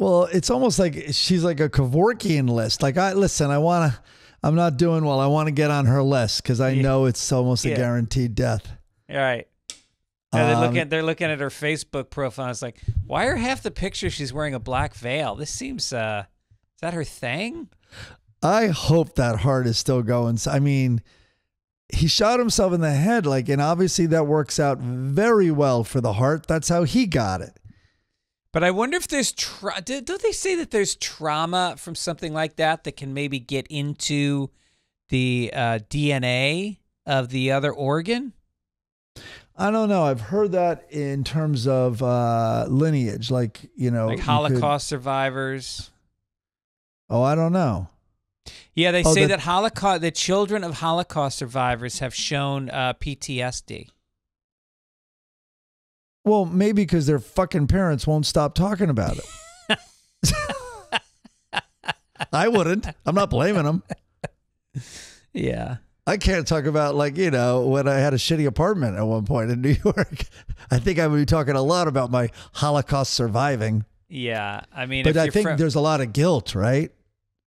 Well, it's almost like she's like a Kevorkian list. Like I listen, I want to. I'm not doing well. I want to get on her list because I Yeah. know it's almost Yeah. a guaranteed death. All right. And they're Um, looking. They're looking at her Facebook profile. It's like, why are half the pictures she's wearing a black veil? This seems. uh Is that her thing? I hope that heart is still going. I mean, he shot himself in the head, like, and obviously that works out very well for the heart. That's how he got it. But I wonder if there's. Tra- do- don't they say that there's trauma from something like that that can maybe get into the uh, DNA of the other organ? I don't know. I've heard that in terms of uh, lineage, like you know, Like you could- Holocaust survivors. oh, I don't know. Yeah, they Oh, say that- that Holocaust, the children of Holocaust survivors have shown uh, PTSD. Well, maybe because their fucking parents won't stop talking about it. I wouldn't. I'm not blaming them. Yeah. I can't talk about like you know when I had a shitty apartment at one point in New York. I think I would be talking a lot about my Holocaust surviving, Yeah. I mean, but I think from- there's a lot of guilt, right?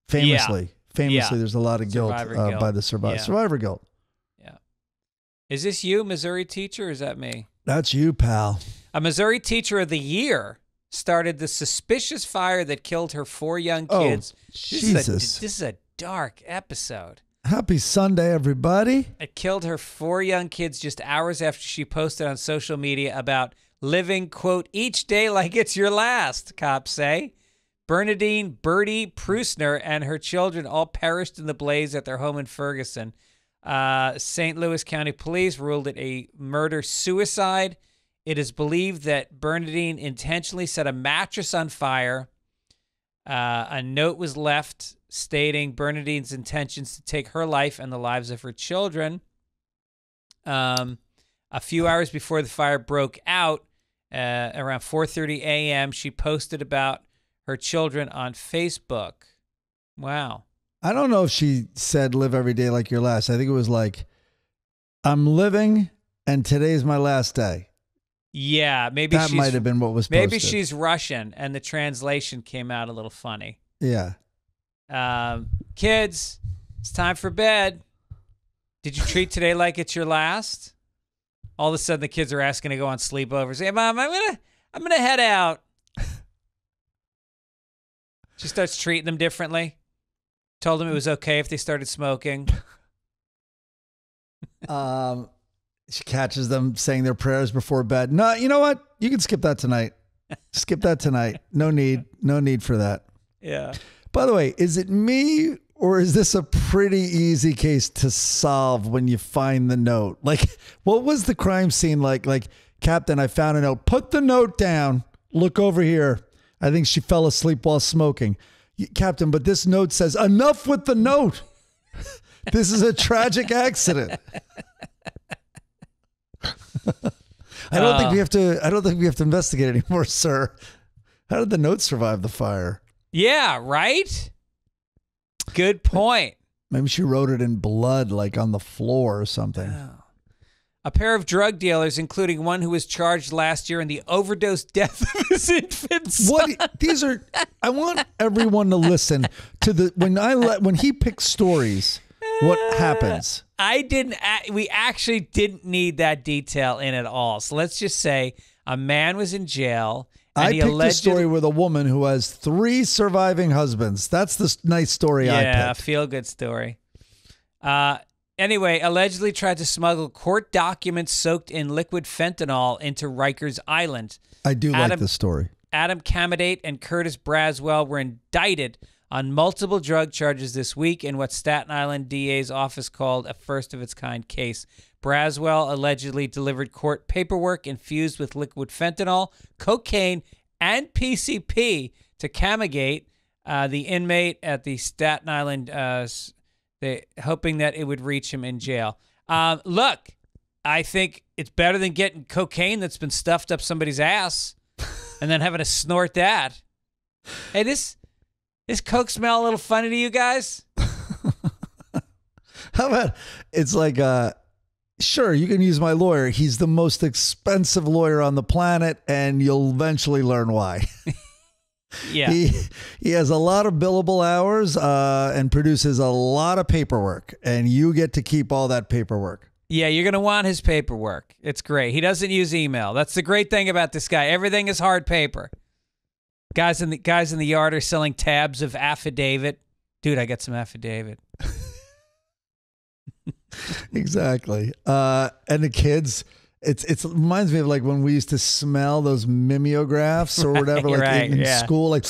Famously, famously, Yeah. there's a lot of guilt, uh, guilt. by the survivor. Yeah. Survivor guilt. Yeah. Is this you, Missouri teacher, or is that me? That's you, pal. A Missouri teacher of the year started the suspicious fire that killed her four young Oh, kids. This Is a, Jesus. this is a dark episode. Happy Sunday, everybody. It killed her four young kids just hours after she posted on social media about living, quote, each day like it's your last, cops say. Bernadine Birdie Prusner and her children all perished in the blaze at their home in Ferguson. Uh, St. Louis County Police ruled it a murder suicide. It is believed that Bernadine intentionally set a mattress on fire. Uh, a note was left stating Bernadine's intentions to take her life and the lives of her children. Um, a few hours before the fire broke out, uh, around 4:30 a.m., she posted about her children on Facebook. Wow. I don't know if she said live every day like your last. I think it was like, I'm living and today's my last day. Yeah, maybe that she's, might have been what was posted. maybe she's Russian and the translation came out a little funny. Yeah. Um, kids, it's time for bed. Did you treat today like it's your last? All of a sudden, the kids are asking to go on sleepovers. Hey, mom, I'm gonna, I'm gonna head out. she starts treating them differently. Told them it was okay if they started smoking. Um, she catches them saying their prayers before bed. No, you know what? You can skip that tonight. skip that tonight. No need. No need for that. Yeah. By the way, is it me or is this a pretty easy case to solve when you find the note? Like, what was the crime scene like? Like, Captain, I found a note. Put the note down. Look over here. I think she fell asleep while smoking. Captain, but this note says, enough with the note. this is a tragic accident. I don't think we uh. have to. I don't think we have to investigate anymore, sir. How did the note survive the fire? Yeah. Right. Good point. Maybe she wrote it in blood, like on the floor or something. Oh. A pair of drug dealers, including one who was charged last year in the overdose death of his infant son. What these are? I want everyone to listen to the when I let when he picks stories. What happens? I didn't. We actually didn't need that detail in at all. So let's just say a man was in jail. And I he picked a story with a woman who has three surviving husbands. That's the nice story I Yeah, feel good story. Uh, anyway, allegedly tried to smuggle court documents soaked in liquid fentanyl into Rikers Island. I do like Adam- this story. Adam Camagate and Curtis Braswell were indicted on multiple drug charges this week in what Staten Island DA's office called a first of its kind case. Braswell allegedly delivered court paperwork infused with liquid fentanyl, cocaine, and PCP to Camagate, uh, the inmate at the Staten Island, uh, they, hoping that it would reach him in jail. Um, look, I think it's better than getting cocaine that's been stuffed up somebody's ass and then having to snort that. Hey, this this coke smell a little funny to you guys? How about it's like uh sure you can use my lawyer. He's the most expensive lawyer on the planet and you'll eventually learn why. Yeah. He he has a lot of billable hours uh, and produces a lot of paperwork, and you get to keep all that paperwork. Yeah, you're going to want his paperwork. It's great. He doesn't use email. That's the great thing about this guy. Everything is hard paper. Guys in the guys in the yard are selling tabs of affidavit. Dude, I got some affidavit. Exactly. Uh, and the kids, it's it's it reminds me of like when we used to smell those mimeographs or whatever, like right, in, in yeah. school. Like,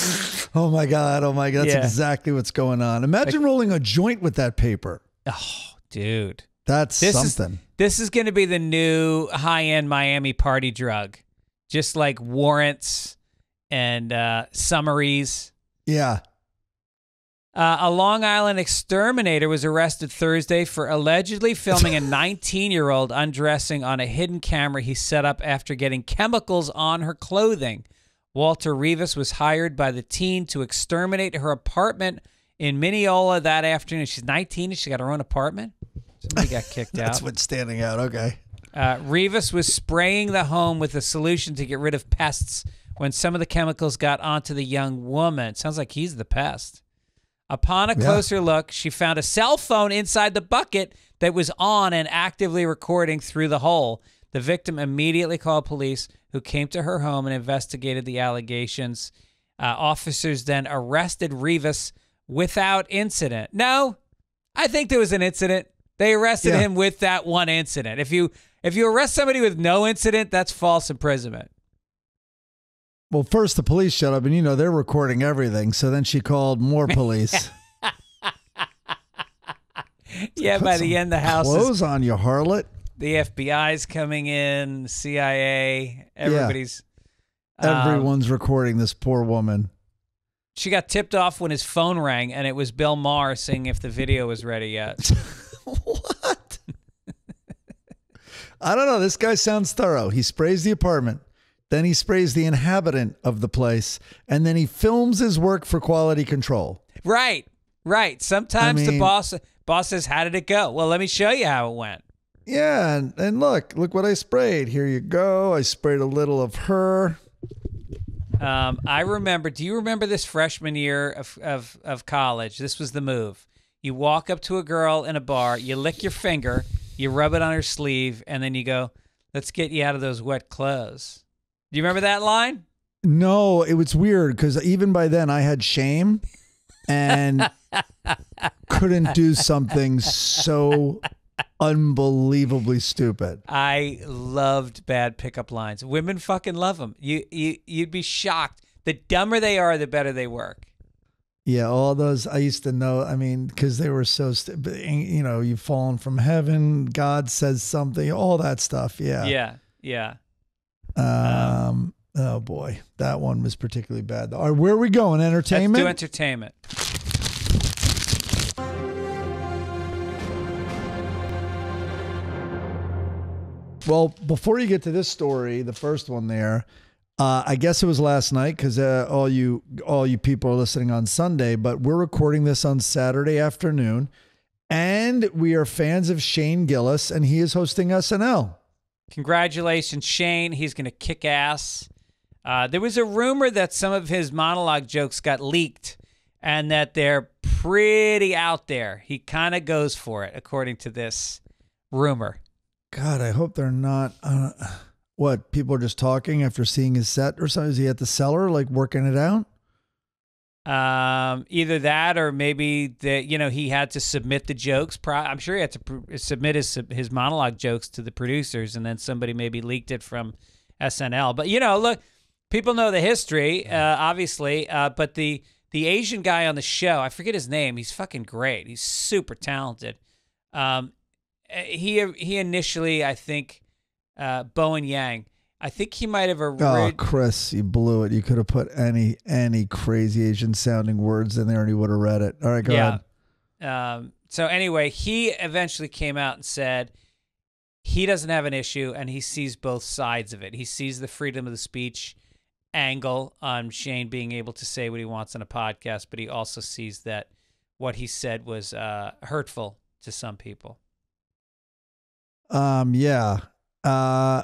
oh my god, oh my god, that's Yeah. exactly what's going on. Imagine rolling a joint with that paper. Oh, dude. That's This something. is this is going to be the new high-end Miami party drug. Just like warrants and uh, summaries. yeah. Uh, a Long Island exterminator was arrested Thursday for allegedly filming a 19 year old undressing on a hidden camera he set up after getting chemicals on her clothing. Walter Rivas was hired by the teen to exterminate her apartment in Mineola that afternoon. She's 19 and she got her own apartment. Somebody got kicked That's out. That's what's standing out. Okay. Uh, Rivas was spraying the home with a solution to get rid of pests when some of the chemicals got onto the young woman. Sounds like he's the pest. Upon a Yeah. closer look, she found a cell phone inside the bucket that was on and actively recording through the hole. The victim immediately called police, who came to her home and investigated the allegations. Uh, officers then arrested Rivas without incident. No, I think there was an incident. They arrested Yeah. him with that one incident. If you if you arrest somebody with no incident, that's false imprisonment. Well, first the police showed up, and you know they're recording everything. So then she called more police. Yeah, Put by the end, the house is Clothes on you, harlot. the FBI's coming in, CIA, everybody's. um, Everyone's recording this poor woman. she got tipped off when his phone rang, and it was Bill Maher saying if the video was ready yet. what? I don't know. This guy sounds thorough. He sprays the apartment, then he sprays the inhabitant of the place, and then he films his work for quality control. right, right. Sometimes the mean- boss boss says, "How did it go?" Well, let me show you how it went. Yeah, and, and look, look what I sprayed. Here you go. I sprayed a little of her. Um, I remember. Do you remember this freshman year of, of of college? This was the move. You walk up to a girl in a bar, you lick your finger, you rub it on her sleeve, and then you go, "Let's get you out of those wet clothes." Do you remember that line? No, it was weird because even by then I had shame and couldn't do something so unbelievably stupid. I loved bad pickup lines. Women fucking love them. You you you'd be shocked. The dumber they are, the better they work. Yeah, all those I used to know. I mean, because they were so, st- eh, you know, you've fallen from heaven. God says something. All that stuff. Yeah. Yeah, yeah. Um. Oh boy, that one was particularly bad. All right, where are we going? Let's Entertainment. do entertainment. Well, before you get to this story, the first one there, uh, I guess it was last night because uh, all you all you people are listening on Sunday, but we're recording this on Saturday afternoon, and we are fans of Shane Gillis, and he is hosting SNL. Congratulations, Shane. He's going to kick ass. Uh, there was a rumor that some of his monologue jokes got leaked and that they're pretty out there. He kind of goes for it, according to this rumor. God, I hope they're not. Uh, what people are just talking after seeing his set or something? Is he at the cellar, like working it out? Um, either that or maybe that you know he had to submit the jokes. Pro- I'm sure he had to pr- submit his his monologue jokes to the producers, and then somebody maybe leaked it from SNL. But you know, look, people know the history, uh, obviously. Uh, but the the Asian guy on the show, I forget his name. He's fucking great. He's super talented. Um, uh, he he initially, I think, uh, Bowen Yang. I think he might have Oh, orig- Chris, you blew it. You could have put any any crazy Asian sounding words in there, and he would have read it. All right, go yeah. ahead. Um, so anyway, he eventually came out and said he doesn't have an issue and he sees both sides of it. He sees the freedom of the speech angle on Shane being able to say what he wants on a podcast, but he also sees that what he said was uh, hurtful to some people. Um, yeah. Uh,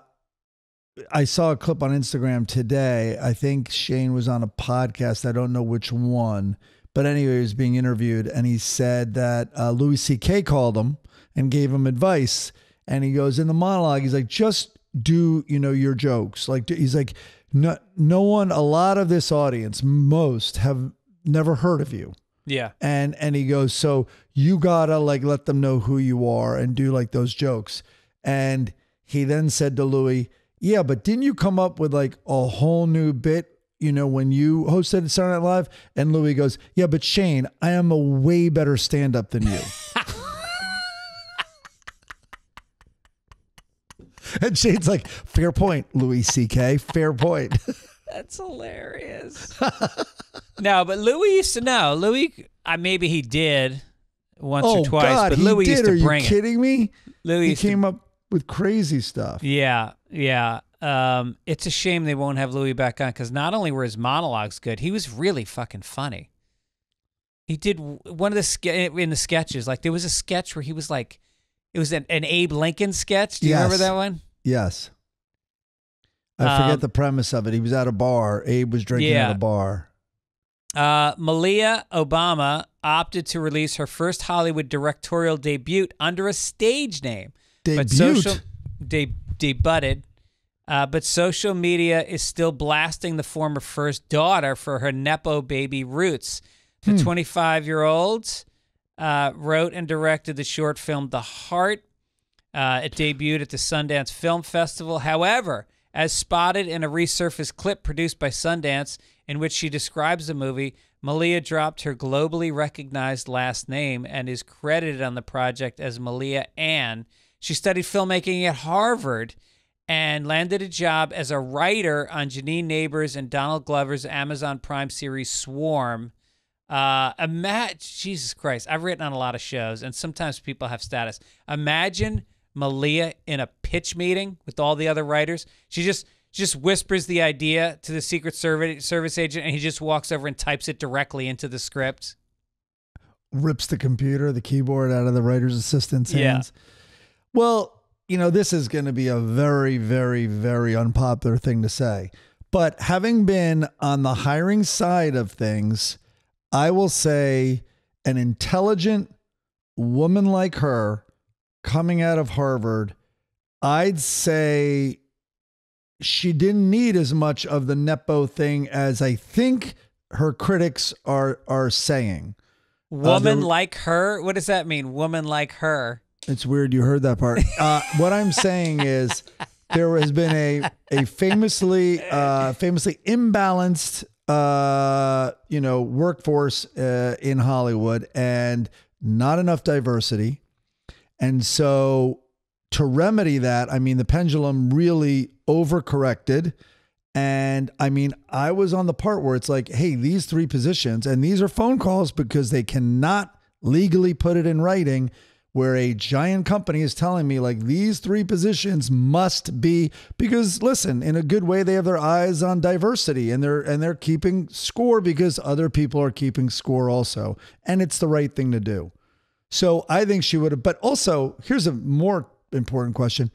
I saw a clip on Instagram today. I think Shane was on a podcast. I don't know which one, but anyway, he was being interviewed, and he said that uh, Louis C.K. called him and gave him advice. And he goes in the monologue, he's like, just do you know your jokes? Like he's like, no, no one, a lot of this audience, most have never heard of you Yeah. and and he goes so you gotta like let them know who you are and do like those jokes and he then said to louis yeah but didn't you come up with like a whole new bit you know when you hosted saturday night live and louis goes yeah but shane i am a way better stand-up than you and shane's like fair point louis ck fair point That's hilarious. no, but Louis used to know. Louis, uh, maybe he did once oh or twice, god but he Louis did used are to you bring it. kidding me Louis he used to- came up with crazy stuff Yeah, yeah. Um, it's a shame they won't have Louis back on because not only were his monologues good, he was really fucking funny. He did one of the ske- in the sketches. Like there was a sketch where he was like, it was an, an Abe Lincoln sketch. Do you remember that one? Yes. I forget Um, the premise of it. He was at a bar. Abe was drinking Yeah. at a bar. Uh, Malia Obama opted to release her first Hollywood directorial debut under a stage name. But Debut. social de- debuted. Uh, but social media is still blasting the former first daughter for her nepo baby roots. The 25 year old uh, wrote and directed the short film The Heart. Uh, it debuted at the Sundance Film Festival. However, as spotted in a resurfaced clip produced by Sundance, in which she describes the movie, Malia dropped her globally recognized last name and is credited on the project as Malia Ann. She studied filmmaking at Harvard and landed a job as a writer on Janine Nabers and Donald Glover's Amazon Prime series Swarm. Uh, imagine, Jesus Christ, I've written on a lot of shows, and sometimes people have status. Imagine Malia in a pitch meeting with all the other writers. She just she just whispers the idea to the Secret Service service agent, and he just walks over and types it directly into the script. Rips the computer, the keyboard out of the writer's assistant's Yeah. hands. Well, you know, this is going to be a very, very, very unpopular thing to say. But having been on the hiring side of things, I will say an intelligent woman like her coming out of Harvard, I'd say she didn't need as much of the Nepo thing as I think her critics are are saying. Uh, woman there- like her? What does that mean? Woman like her? It's weird you heard that part. Uh, what I'm saying is there has been a a famously uh, famously imbalanced uh, you know workforce uh, in Hollywood and not enough diversity. And so to remedy that, I mean the pendulum really overcorrected. And I mean, I was on the part where it's like, hey, these three positions, and these are phone calls because they cannot legally put it in writing where a giant company is telling me like these three positions must be because listen in a good way they have their eyes on diversity and they're and they're keeping score because other people are keeping score also and it's the right thing to do. So i think she would have but also here's a more important question.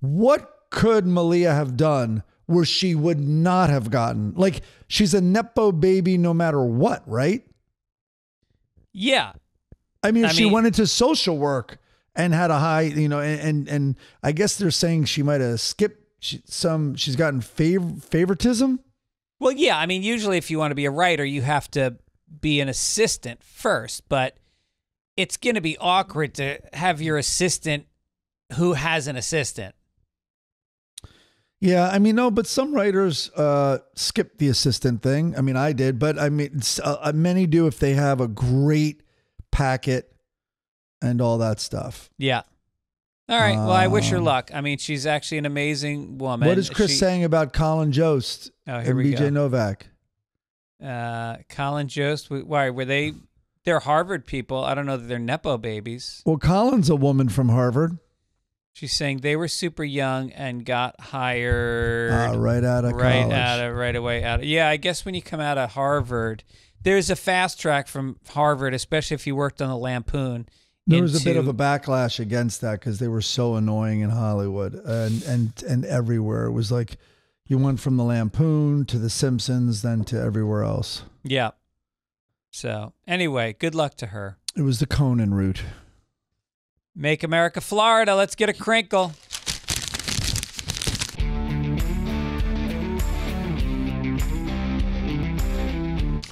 What could malia have done where she would not have gotten? Like she's a nepo baby no matter what right? Yeah. I mean, I she mean- went into social work and had a high, you know, and and, and I guess they're saying she might have skipped she, some. She's gotten fav- favoritism. Well, yeah. I mean, usually if you want to be a writer, you have to be an assistant first, but it's going to be awkward to have your assistant who has an assistant. Yeah, I mean, no, but some writers uh, skip the assistant thing. I mean, I did, but I mean, uh, many do if they have a great packet and all that stuff. Yeah. All right. Well, I wish her Um, luck. I mean, she's actually an amazing woman. what is Chris She- saying about Colin Jost Oh, here and we BJ go. Novak? Uh, Colin Jost. w- Why were they? They're Harvard people. I don't know that they're nepo babies. Well, Colin's a woman from Harvard, She's saying they were super young and got hired uh, right out of right college. out of right away out of yeah i guess when you come out of harvard there's a fast track from harvard especially if you worked on the lampoon There was a bit of a backlash against that because they were so annoying in Hollywood and and and everywhere. It was like you went from the Lampoon to the Simpsons, then to everywhere else. Yeah. So anyway, good luck to her. It was the Conan route. Make America Florida. Let's get a crinkle.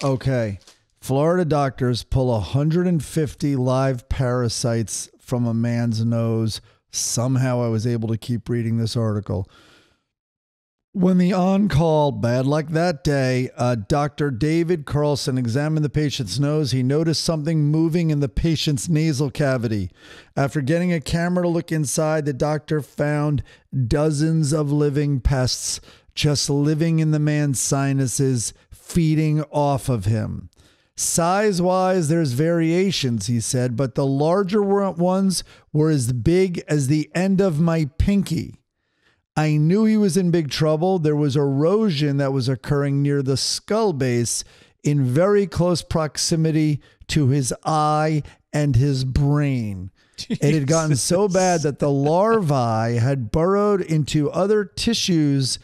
Okay. Florida doctors pull 150 live parasites from a man's nose. Somehow I was able to keep reading this article. When the on call, bad luck that day, uh, Dr. David Carlson examined the patient's nose. He noticed something moving in the patient's nasal cavity. After getting a camera to look inside, the doctor found dozens of living pests just living in the man's sinuses, feeding off of him. Size wise, there's variations, he said, but the larger ones were as big as the end of my pinky. I knew he was in big trouble. There was erosion that was occurring near the skull base in very close proximity to his eye and his brain. It had gotten so bad that the larvae had burrowed into other tissues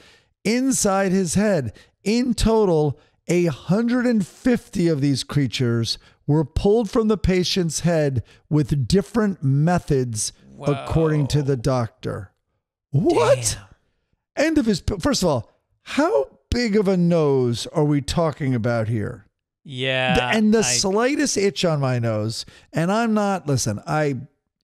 inside his head. In total, 150 of these creatures were pulled from the patient's head with different methods, according to the doctor. What? End of his. First of all, how big of a nose are we talking about here? Yeah. and the I- slightest itch on my nose, and I'm not. Listen, I.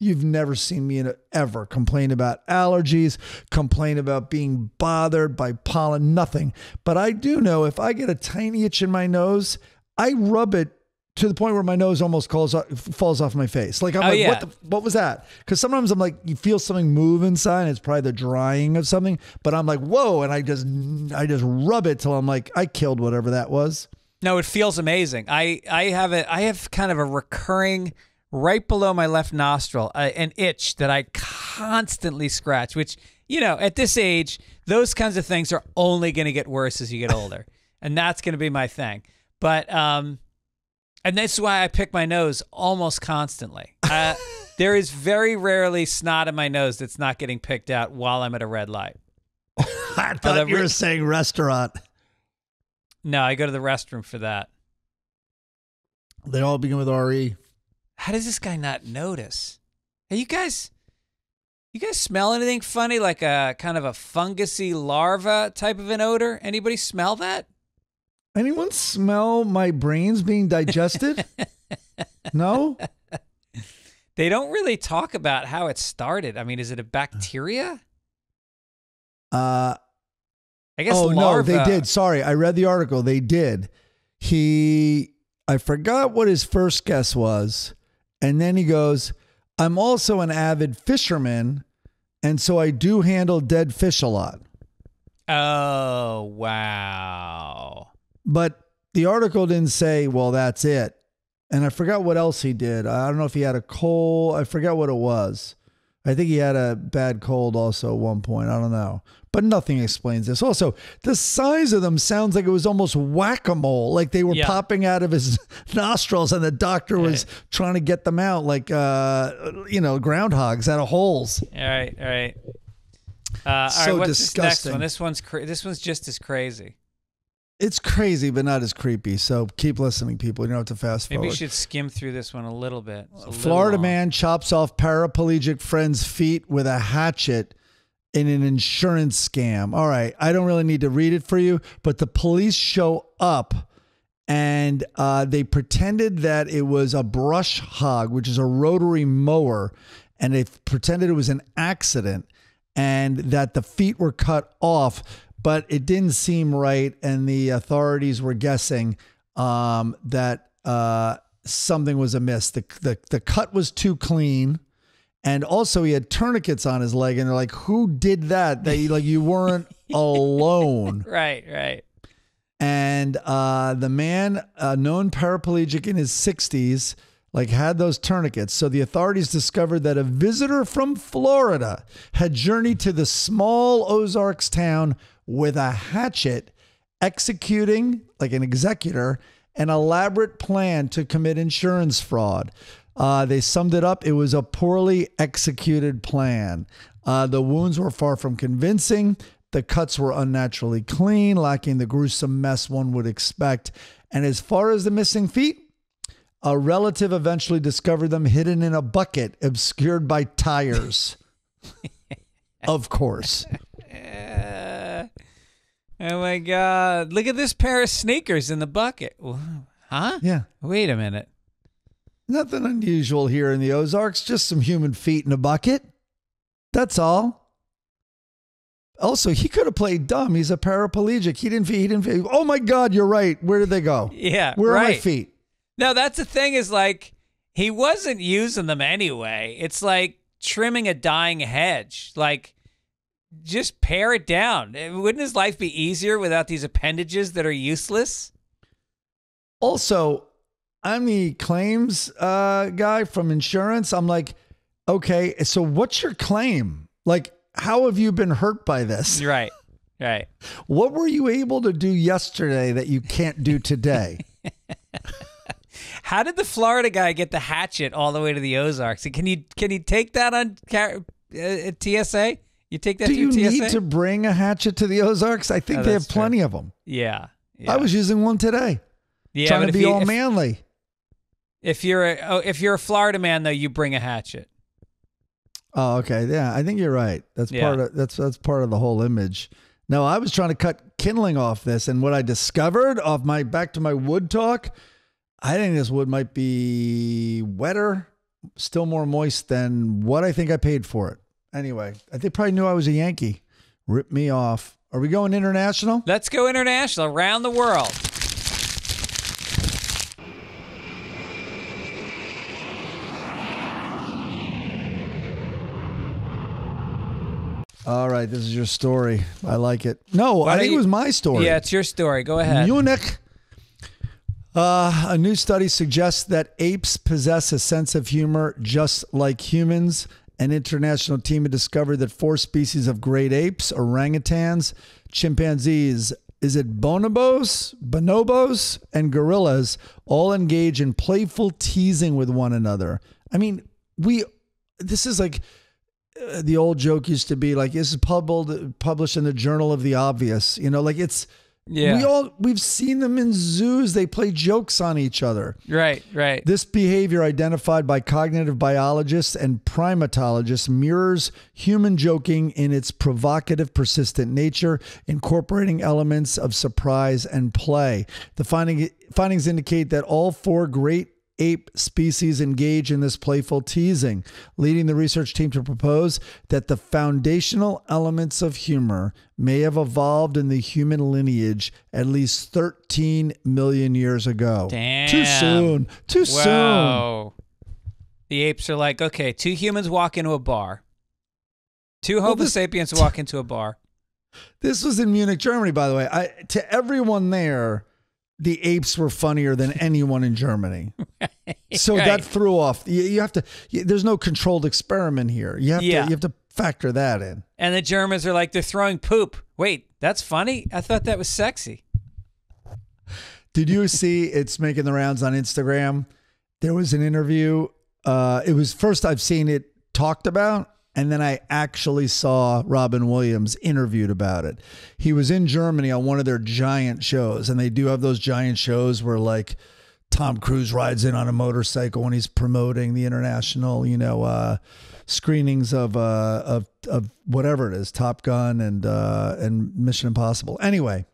You've never seen me in a, ever complain about allergies, complain about being bothered by pollen, nothing. But I do know if I get a tiny itch in my nose, I rub it to the point where my nose almost calls off, falls off my face. Like I'm Oh, like, yeah. what the, what was that? Because sometimes I'm like, you feel something move inside, and it's probably the drying of something. But I'm like, whoa, and I just I just rub it till I'm like, I killed whatever that was. No, it feels amazing. I I have a I have kind of a recurring right below my left nostril, uh, an itch that I constantly scratch. Which you know, at this age, those kinds of things are only going to get worse as you get older, and that's going to be my thing. But um, and that's why I pick my nose almost constantly. Uh, there is very rarely snot in my nose that's not getting picked out while I'm at a red light. I thought you were saying restaurant. No, I go to the restroom for that. They all begin with. RE. How does this guy not notice? Hey, you guys, you guys smell anything funny like a kind of a fungusy larva type of an odor? Anybody smell that? Anyone smell my brains being digested? no? They don't really talk about how it started. I mean, is it a bacteria? Uh I guess oh larva. no, they did. Sorry, I read the article. They did. He, I forgot what his first guess was, and then he goes, "I'm also an avid fisherman, and so I do handle dead fish a lot." Oh wow. But the article didn't say, "Well, that's it." And I forgot what else he did. I don't know if he had a cold. I forgot what it was. I think he had a bad cold also at one point. I don't know. But nothing explains this. Also, the size of them sounds like it was almost whack a mole. Like they were Yeah. popping out of his nostrils and the doctor was trying to get them out like, uh, you know, groundhogs out of holes. All right, all right. Uh, all So right, what's this next one? This one's cra- this one's just as crazy. It's crazy, but not as creepy. So keep listening, people. You don't have to fast Maybe forward. you should skim through this one a little bit. A Florida long. man chops off paraplegic friend's feet with a hatchet in an insurance scam. All right, I don't really need to read it for you, but the police show up and uh, they pretended that it was a brush hog, which is a rotary mower, and they pretended it was an accident and that the feet were cut off, but it didn't seem right, and the authorities were guessing um, that uh, something was amiss. The, the the cut was too clean. And also, he had tourniquets on his leg, and they're like, "Who did that? That you, like you weren't alone." Right, right. and uh, the man, a known paraplegic in his 60s, like had those tourniquets. So the authorities discovered that a visitor from Florida had journeyed to the small Ozarks town with a hatchet, executing like an executor an elaborate plan to commit insurance fraud. Uh, they summed it up. It was a poorly executed plan. Uh, the wounds were far from convincing. The cuts were unnaturally clean, lacking the gruesome mess one would expect. And as far as the missing feet, a relative eventually discovered them hidden in a bucket obscured by tires. of course. Uh, oh my God. Look at this pair of sneakers in the bucket. Huh? Yeah. Wait a minute. Nothing unusual here in the Ozarks, just some human feet in a bucket. That's all. Also, he could have played dumb. He's a paraplegic. He didn't. He didn't. Oh my God, you're right. Where did they go? Yeah. Where are my feet? No, that's the thing is like he wasn't using them anyway. It's like trimming a dying hedge. Like just pare it down. Eh, Wouldn't his life be easier without these appendages that are useless? Also, I'm the claims uh, guy from insurance. I'm like, okay, so what's your claim? Like, how have you been hurt by this? Right. Right. What were you able to do yesterday that you can't do today? How did the Florida guy get the hatchet all the way to the Ozarks? Can you can you take that on uh, TSA? You take that do you TSA? need to bring a hatchet to the Ozarks? I think Oh, they have plenty of them. yeah. yeah. I was using one today, yeah, trying to be you- all manly. If you're a oh, if you're a Florida man though, you bring a hatchet. Oh, okay. Yeah, I think you're right. That's Yeah. part of that's that's part of the whole image. No, I was trying to cut kindling off this, and what I discovered off my back to my wood talk, I think this wood might be wetter, still more moist than what I think I paid for it. Anyway, they probably knew I was a Yankee. Rip me off. Are we going international? Let's go international around the world. All right, this is your story. I like it. No, Why I think you- it was my story. Yeah, it's your story. Go ahead. Munich. Uh, a new study suggests that apes possess a sense of humor just like humans. An international team had discovered that four species of great apes, orangutans, chimpanzees, is it bonobos, bonobos, and gorillas all engage in playful teasing with one another. I mean, we, this is like, Uh, the old joke used to be like this is published published in the journal of the obvious you know like it's Yeah. we all we've seen them in zoos they play jokes on each other Right, right. this behavior identified by cognitive biologists and primatologists mirrors human joking in its provocative persistent nature incorporating elements of surprise and play the finding findings indicate that all four great ape species engage in this playful teasing, leading the research team to propose that the foundational elements of humor may have evolved in the human lineage at least 13 million years ago. Too soon. Too soon. The apes are like, okay, two humans walk into a bar. Two Homo this- sapiens walk into a bar. This was in Munich, Germany, by the way. I, to everyone there, the apes were funnier than anyone in Germany. So that threw off. You, you have to. You, there's no controlled experiment here. You have Yeah. to. You have to factor that in. And the Germans are like, they're throwing poop. Wait, that's funny? I thought that was sexy. Did you see it's making the rounds on Instagram? There was an interview. Uh, it was first I've seen it talked about, and then I actually saw Robin Williams interviewed about it. He was in Germany on one of their giant shows, and they do have those giant shows where like Tom Cruise rides in on a motorcycle when he's promoting the international, you know, uh, screenings of uh, of of whatever it is, Top Gun and uh, and Mission Impossible. Anyway,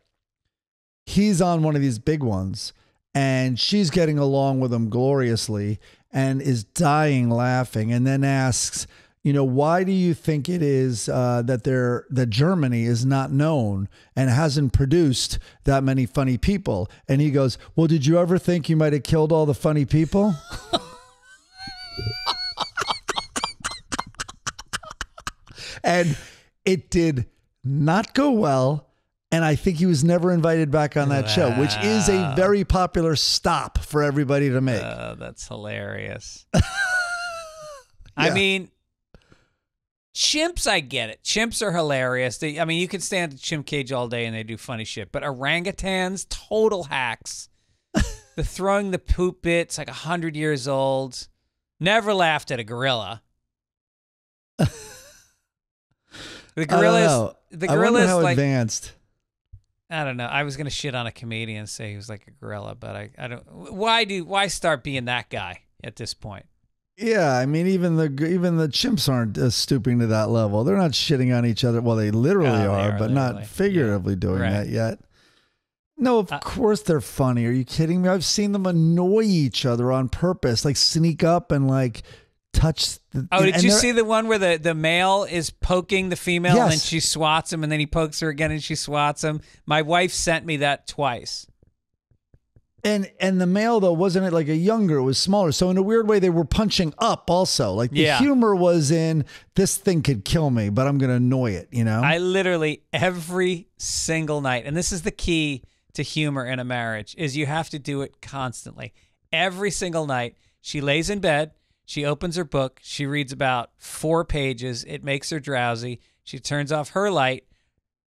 he's on one of these big ones and she's getting along with him gloriously and is dying laughing and then asks you know why do you think it is uh, that they're that germany is not known and hasn't produced that many funny people and he goes well did you ever think you might have killed all the funny people and it did not go well and I think he was never invited back on that show, which is a very popular stop for everybody to make. Oh, that's hilarious. I mean, chimps, I get it. Chimps are hilarious. They, I mean, you can stand at chimp cage all day and they do funny shit. But orangutans, total hacks. the throwing the poop bit's like a hundred years old. Never laughed at a gorilla. the gorilla is the gorilla is how like advanced. I don't know. I was gonna shit on a comedian and say he was like a gorilla, but I, I don't. Why do why start being that guy at this point? Yeah, I mean, even the even the chimps aren't uh, stooping to that level. They're not shitting on each other. Well, they literally Oh, they are, are but literally. not figuratively doing Right. that yet. No, of Uh, course they're funny. Are you kidding me? I've seen them annoy each other on purpose, like sneak up and like touch. The, Oh, did you see the one where the, the male is poking the female and she swats him and then he pokes her again and she swats him? My wife sent me that twice. And and the male though wasn't it like a younger? It was smaller. So in a weird way, they were punching up also. Like the Yeah. humor was in this thing could kill me, but I'm gonna annoy it. You know. I literally every single night, and this is the key to humor in a marriage, is you have to do it constantly. Every single night, she lays in bed, she opens her book, she reads about four pages, it makes her drowsy, she turns off her light,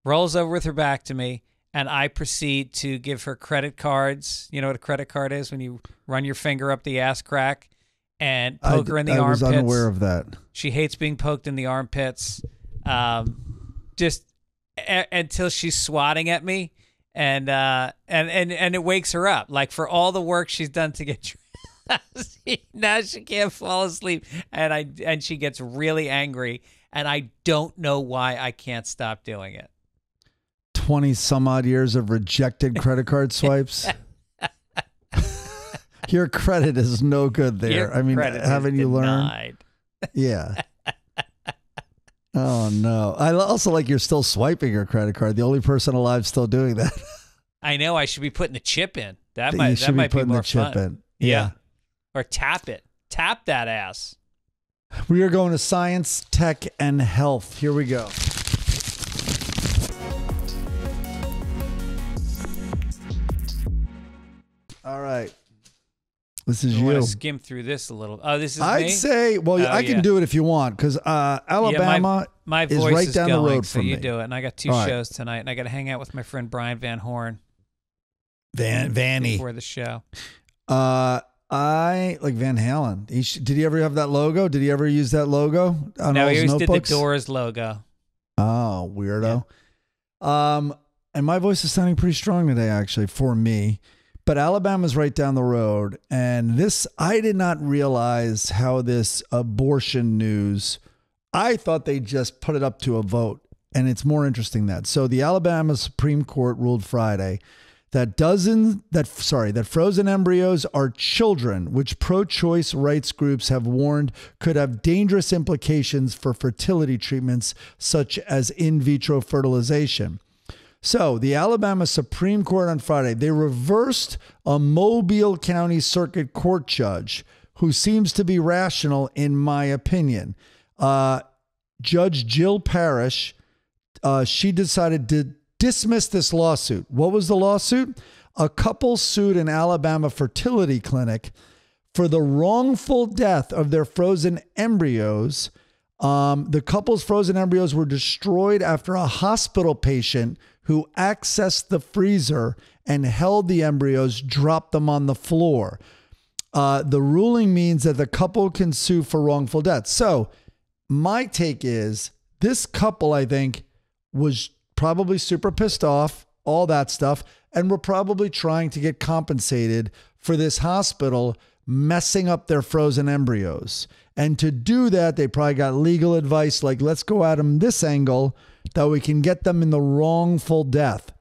rolls over with her back to me, and I proceed to give her credit cards. You know what a credit card is when you run your finger up the ass crack and I, poke her in the I armpits. I was unaware of that. She hates being poked in the armpits. Um, just a- until she's swatting at me, and uh, and and and it wakes her up. Like for all the work she's done to get dressed, now she can't fall asleep, and I and she gets really angry, and I don't know why I can't stop doing it. 20 some odd years of rejected credit card swipes. Your credit is no good there. Your I mean, haven't you learned? Yeah. Oh no! I also like you're still swiping your credit card. The only person alive still doing that. I know I should be putting the chip in. That might that be might be more the chip fun. in. Yeah. or tap it. Tap that ass. We are going to science, tech, and health. Here we go. All right. This is I want you. to skim through this a little. Oh, this is I'd me. say, well, Oh, I can yeah. do it if you want, because uh, Yeah, Alabama my, my is right is down going, the road so from you me. do it. And I got two All right. shows tonight, and I got to hang out with my friend Brian Van Horn Van Vanny. before the show. Uh, I like Van Halen. He sh- did he ever have that logo? Did he ever use that logo on no, all he his always did the? Doors logo. Oh, weirdo. Um, and my voice is sounding pretty strong today, actually, for me. But Alabama's right down the road, and this I did not realize how this abortion news. I thought they just put it up to a vote, and it's more interesting that. So the Alabama Supreme Court ruled Friday that dozen that sorry that frozen embryos are children which pro-choice rights groups have warned could have dangerous implications for fertility treatments such as in vitro fertilization so the alabama supreme court on friday they reversed a mobile county circuit court judge who seems to be rational in my opinion uh, judge jill parrish uh, she decided to dismiss this lawsuit. What was the lawsuit? A couple sued an Alabama fertility clinic for the wrongful death of their frozen embryos. Um, the couple's frozen embryos were destroyed after a hospital patient who accessed the freezer and held the embryos dropped them on the floor. Uh, the ruling means that the couple can sue for wrongful death. So, my take is this couple, I think, was probably super pissed off, all that stuff, and were probably trying to get compensated for this hospital messing up their frozen embryos. And to do that, they probably got legal advice like, let's go at them this angle that we can get them in the wrongful death.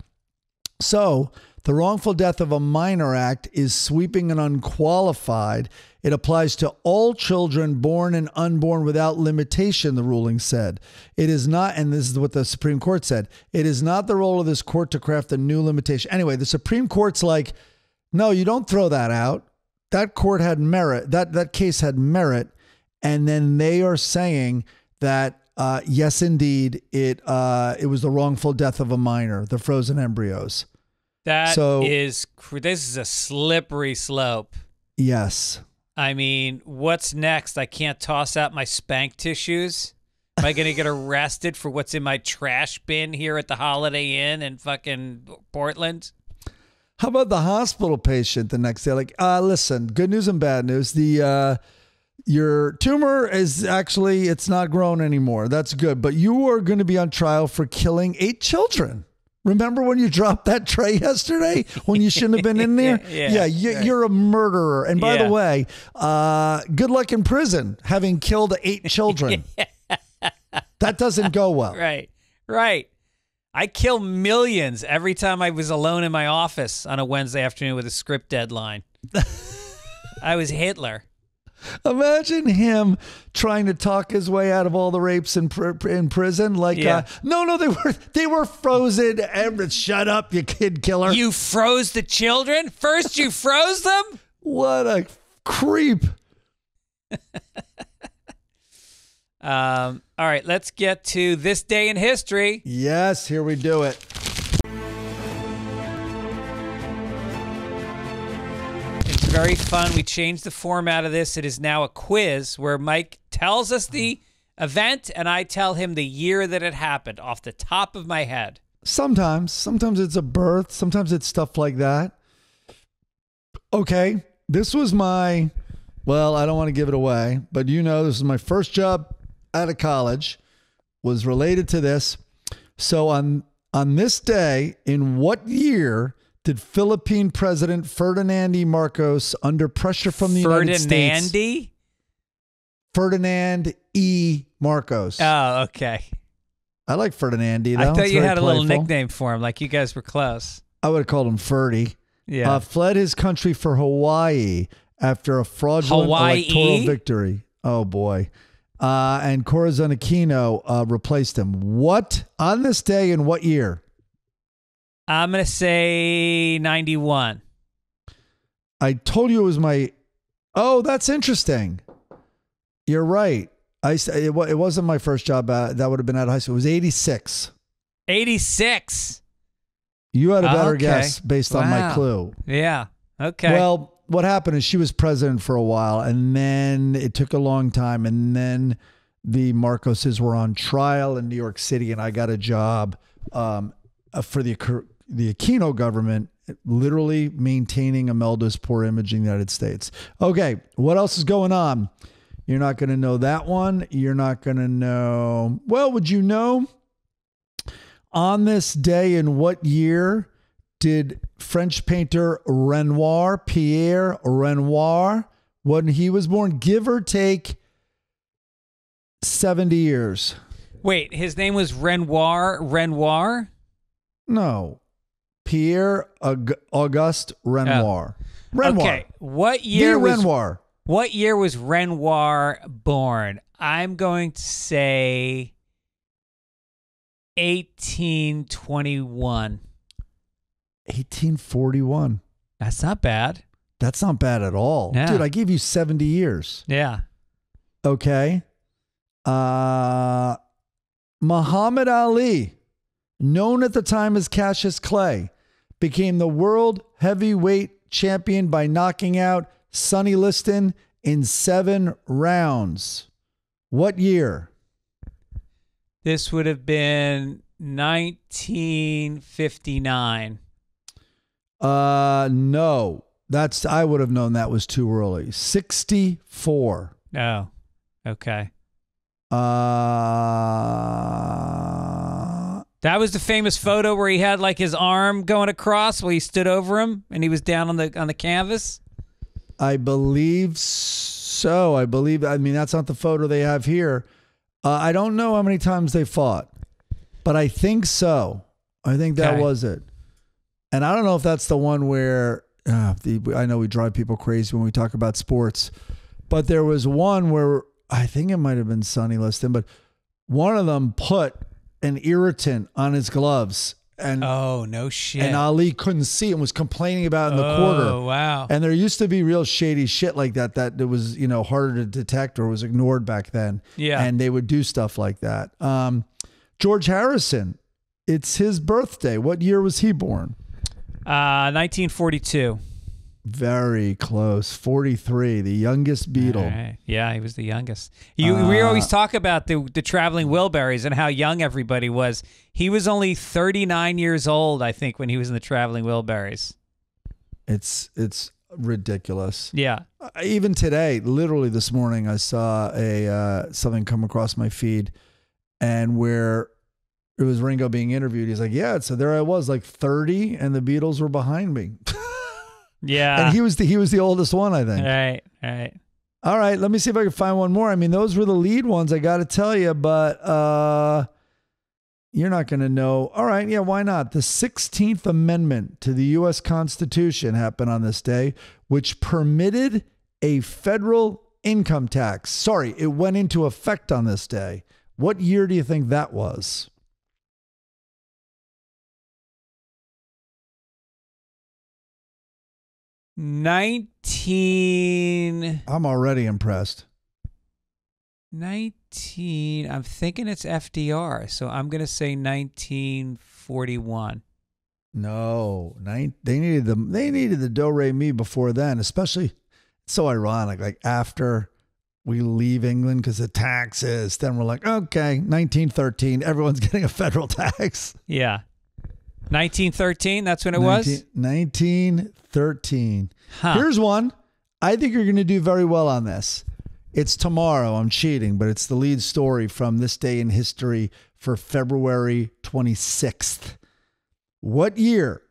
So, the Wrongful Death of a Minor Act is sweeping and unqualified. It applies to all children born and unborn without limitation, the ruling said. It is not, and this is what the Supreme Court said, it is not the role of this court to craft a new limitation. Anyway, the Supreme Court's like, no, you don't throw that out. That court had merit, that, that case had merit. And then they are saying that, uh, yes, indeed, it, uh, it was the wrongful death of a minor, the frozen embryos. That is So- cr- this is a slippery slope. Yes. I mean, what's next? I can't toss out my spank tissues. Am I going to get arrested for what's in my trash bin here at the Holiday Inn in fucking Portland? How about the hospital patient the next day? Like, uh, listen, good news and bad news. The uh, Your tumor is actually it's not grown anymore. That's good. But you are going to be on trial for killing eight children. Remember when you dropped that tray yesterday when you shouldn't have been in there? Yeah, you, you're a murderer. And by Yeah. the way, uh, good luck in prison having killed eight children. that doesn't go well. Right. Right. I kill millions every time I was alone in my office on a Wednesday afternoon with a script deadline. I was Hitler. Imagine him trying to talk his way out of all the rapes in pr- in prison. Like, Yeah. uh, no, no, they were they were frozen. And shut up, you kid killer. You froze the children? First you froze them? what a creep. Um, all right, let's get to this day in history. Yes, here we do it. Very fun. We changed the format of this. It is now a quiz where Mike tells us the event and I tell him the year that it happened off the top of my head. Sometimes, sometimes it's a birth. Sometimes it's stuff like that. Okay, this was my. Well, I don't want to give it away, but you know, this is my first job out of college. Was related to this. So on on this day, in what year did Philippine President Ferdinand E. Marcos, under pressure from the United States, Ferdinandi? Ferdinand E. Marcos? Oh, okay. I like Ferdinand E. Though. I thought It's you had a little nickname for him, like you guys were close. I would have called him Ferdy. Yeah. uh, fled his country for Hawaii after a fraudulent Hawaii? electoral victory. Oh boy. Uh, and Corazon Aquino uh, replaced him. What on this day in what year? I'm going to say 91. I told you it was my. Oh, that's interesting. You're right. I it, it wasn't my first job. Uh, that would have been out of high school. It was 86. 86. You had a better Okay. guess based on my clue. Yeah. Okay. Well, what happened is she was president for a while, and then it took a long time, and then the Marcoses were on trial in New York City, and I got a job um, uh, for the the Aquino government, literally maintaining Imelda's poor image in the United States. Okay, what else is going on? You're not going to know that one. You're not going to know. Well, would you know? On this day in what year did French painter Renoir, Pierre Renoir, when he was born, give or take 70 years? Wait, his name was Renoir. Renoir? No. Pierre Aug- Auguste Renoir. Renoir. Okay. What The year was Renoir. What year was Renoir born? I'm going to say 1821. 1841. That's not bad. That's not bad at all. Yeah. Dude, I gave you 70 years. Yeah. Okay. Uh Muhammad Ali, known at the time as Cassius Clay, became the world heavyweight champion by knocking out Sonny Liston in seven rounds. What year? This would have been 1959. Uh no. That's I would have known that was too early. 64. Oh, okay. Uh That was the famous photo where he had like his arm going across while he stood over him and he was down on the on the canvas. I believe so. I believe. I mean, that's not the photo they have here. Uh, I don't know how many times they fought, but I think so. I think that Okay. was it. And I don't know if that's the one where uh, the, I know we drive people crazy when we talk about sports, but there was one where I think it might have been Sonny Liston, but one of them put an irritant on his gloves, and Oh, no shit. and Ali couldn't see and was complaining about it in the oh, quarter. wow. And there used to be real shady shit like that that it was, you know, harder to detect or was ignored back then. Yeah. And they would do stuff like that. Um, George Harrison, it's his birthday. What year was he born? Uh 1942. Very close. 43, the youngest Beatle. Right. Yeah, he was the youngest. You, we Uh, always talk about the the traveling Wilburys and how young everybody was. He was only 39 years old, I think, when he was in the traveling Wilburys. It's it's ridiculous. Yeah. Uh, Even today, literally this morning, I saw a uh, something come across my feed, and where it was Ringo being interviewed. He's like, "Yeah, so there I was, like 30, and the Beatles were behind me, Yeah. and he was the he was the oldest one, I think." right. Right. All right, let me see if I can find one more. I mean, those were the lead ones, I got to tell you, but uh, you're not going to know. All right, yeah, why not? The 16th Amendment to the U.S. Constitution happened on this day, which permitted a federal income tax. Sorry, it went into effect on this day. What year do you think that was? Nineteen. I'm already impressed. 19 i'm thinking it's fdr so i'm going to say 1941 No, nine, they needed the they needed the do re mi before then, especially. So ironic. Like after we leave England because of taxes, then we're like, okay, 1913, everyone's getting a federal tax. yeah 1913 that's when it was 1913. Huh. Here's one. I think you're going to do very well on this. It's tomorrow. I'm cheating, but it's the lead story from this day in history for February 26th. What year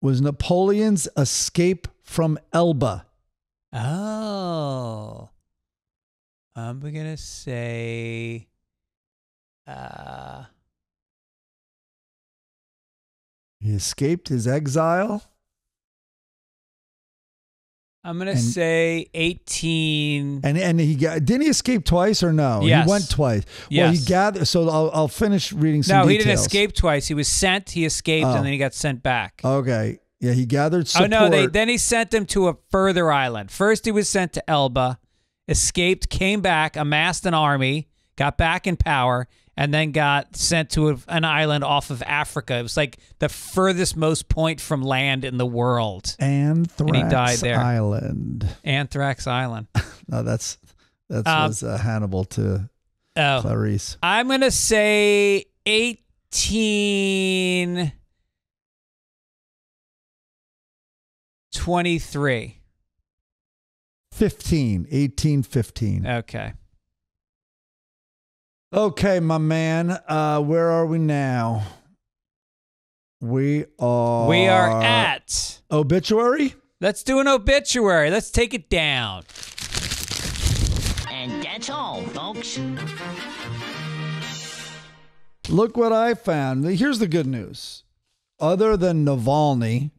was Napoleon's escape from Elba? oh i'm going to say uh He escaped his exile. i'm going to And- say 18 And and he got didn't he escape twice or no? Yes. He went twice. Well, he gathered. So I'll I'll finish reading some. no he didn't escape twice he was sent he escaped Oh. and then he got sent back Okay. Yeah, he gathered Oh no! They then he sent them to a further island. First, he was sent to Elba, escaped, came back, amassed an army, got back in power, and then got sent to a, an island off of Africa. It was like the furthest most point from land in the world, Anthrax he died there. Island. Anthrax Island. No, that's that Um, was uh, Hannibal to Oh, Clarice. I'm gonna say eighteen twenty-three. 15, 1815. Okay. Okay, my man. Uh, where are we now? We are. We are at. obituary. Let's do an obituary. Let's take it down. And that's all, folks. Look what I found. Here's the good news. Other than Navalny,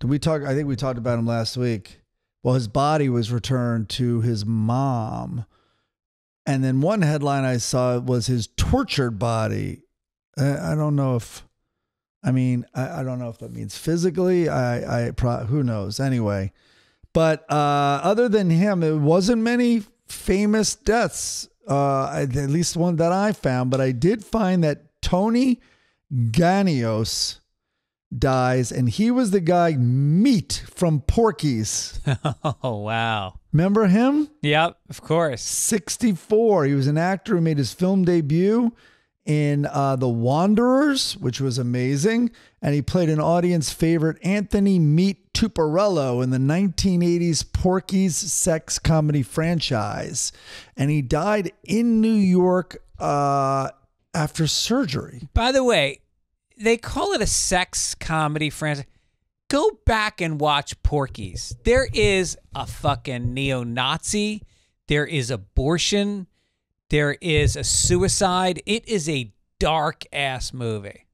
did we talk? I think we talked about him last week. Well, his body was returned to his mom. And then one headline I saw was his tortured body. I don't know if, I mean, I, I don't know if that means physically. I, I, pro, who knows? Anyway, but uh, other than him, it wasn't many famous deaths. Uh, at least one that I found, but I did find that Tony Ganios dies, and he was the guy Meat from Porky's. Oh, wow. Remember him? Yep, of course. 64. He was an actor who made his film debut in uh, The Wanderers, which was amazing. And he played an audience favorite, Anthony Meat Tuperello, in the 1980s Porky's sex comedy franchise. And he died in New York uh, after surgery. By the way, they call it a sex comedy franchise. Go back and watch Porky's. There is a fucking neo Nazi. There is abortion. There is a suicide. It is a dark ass movie.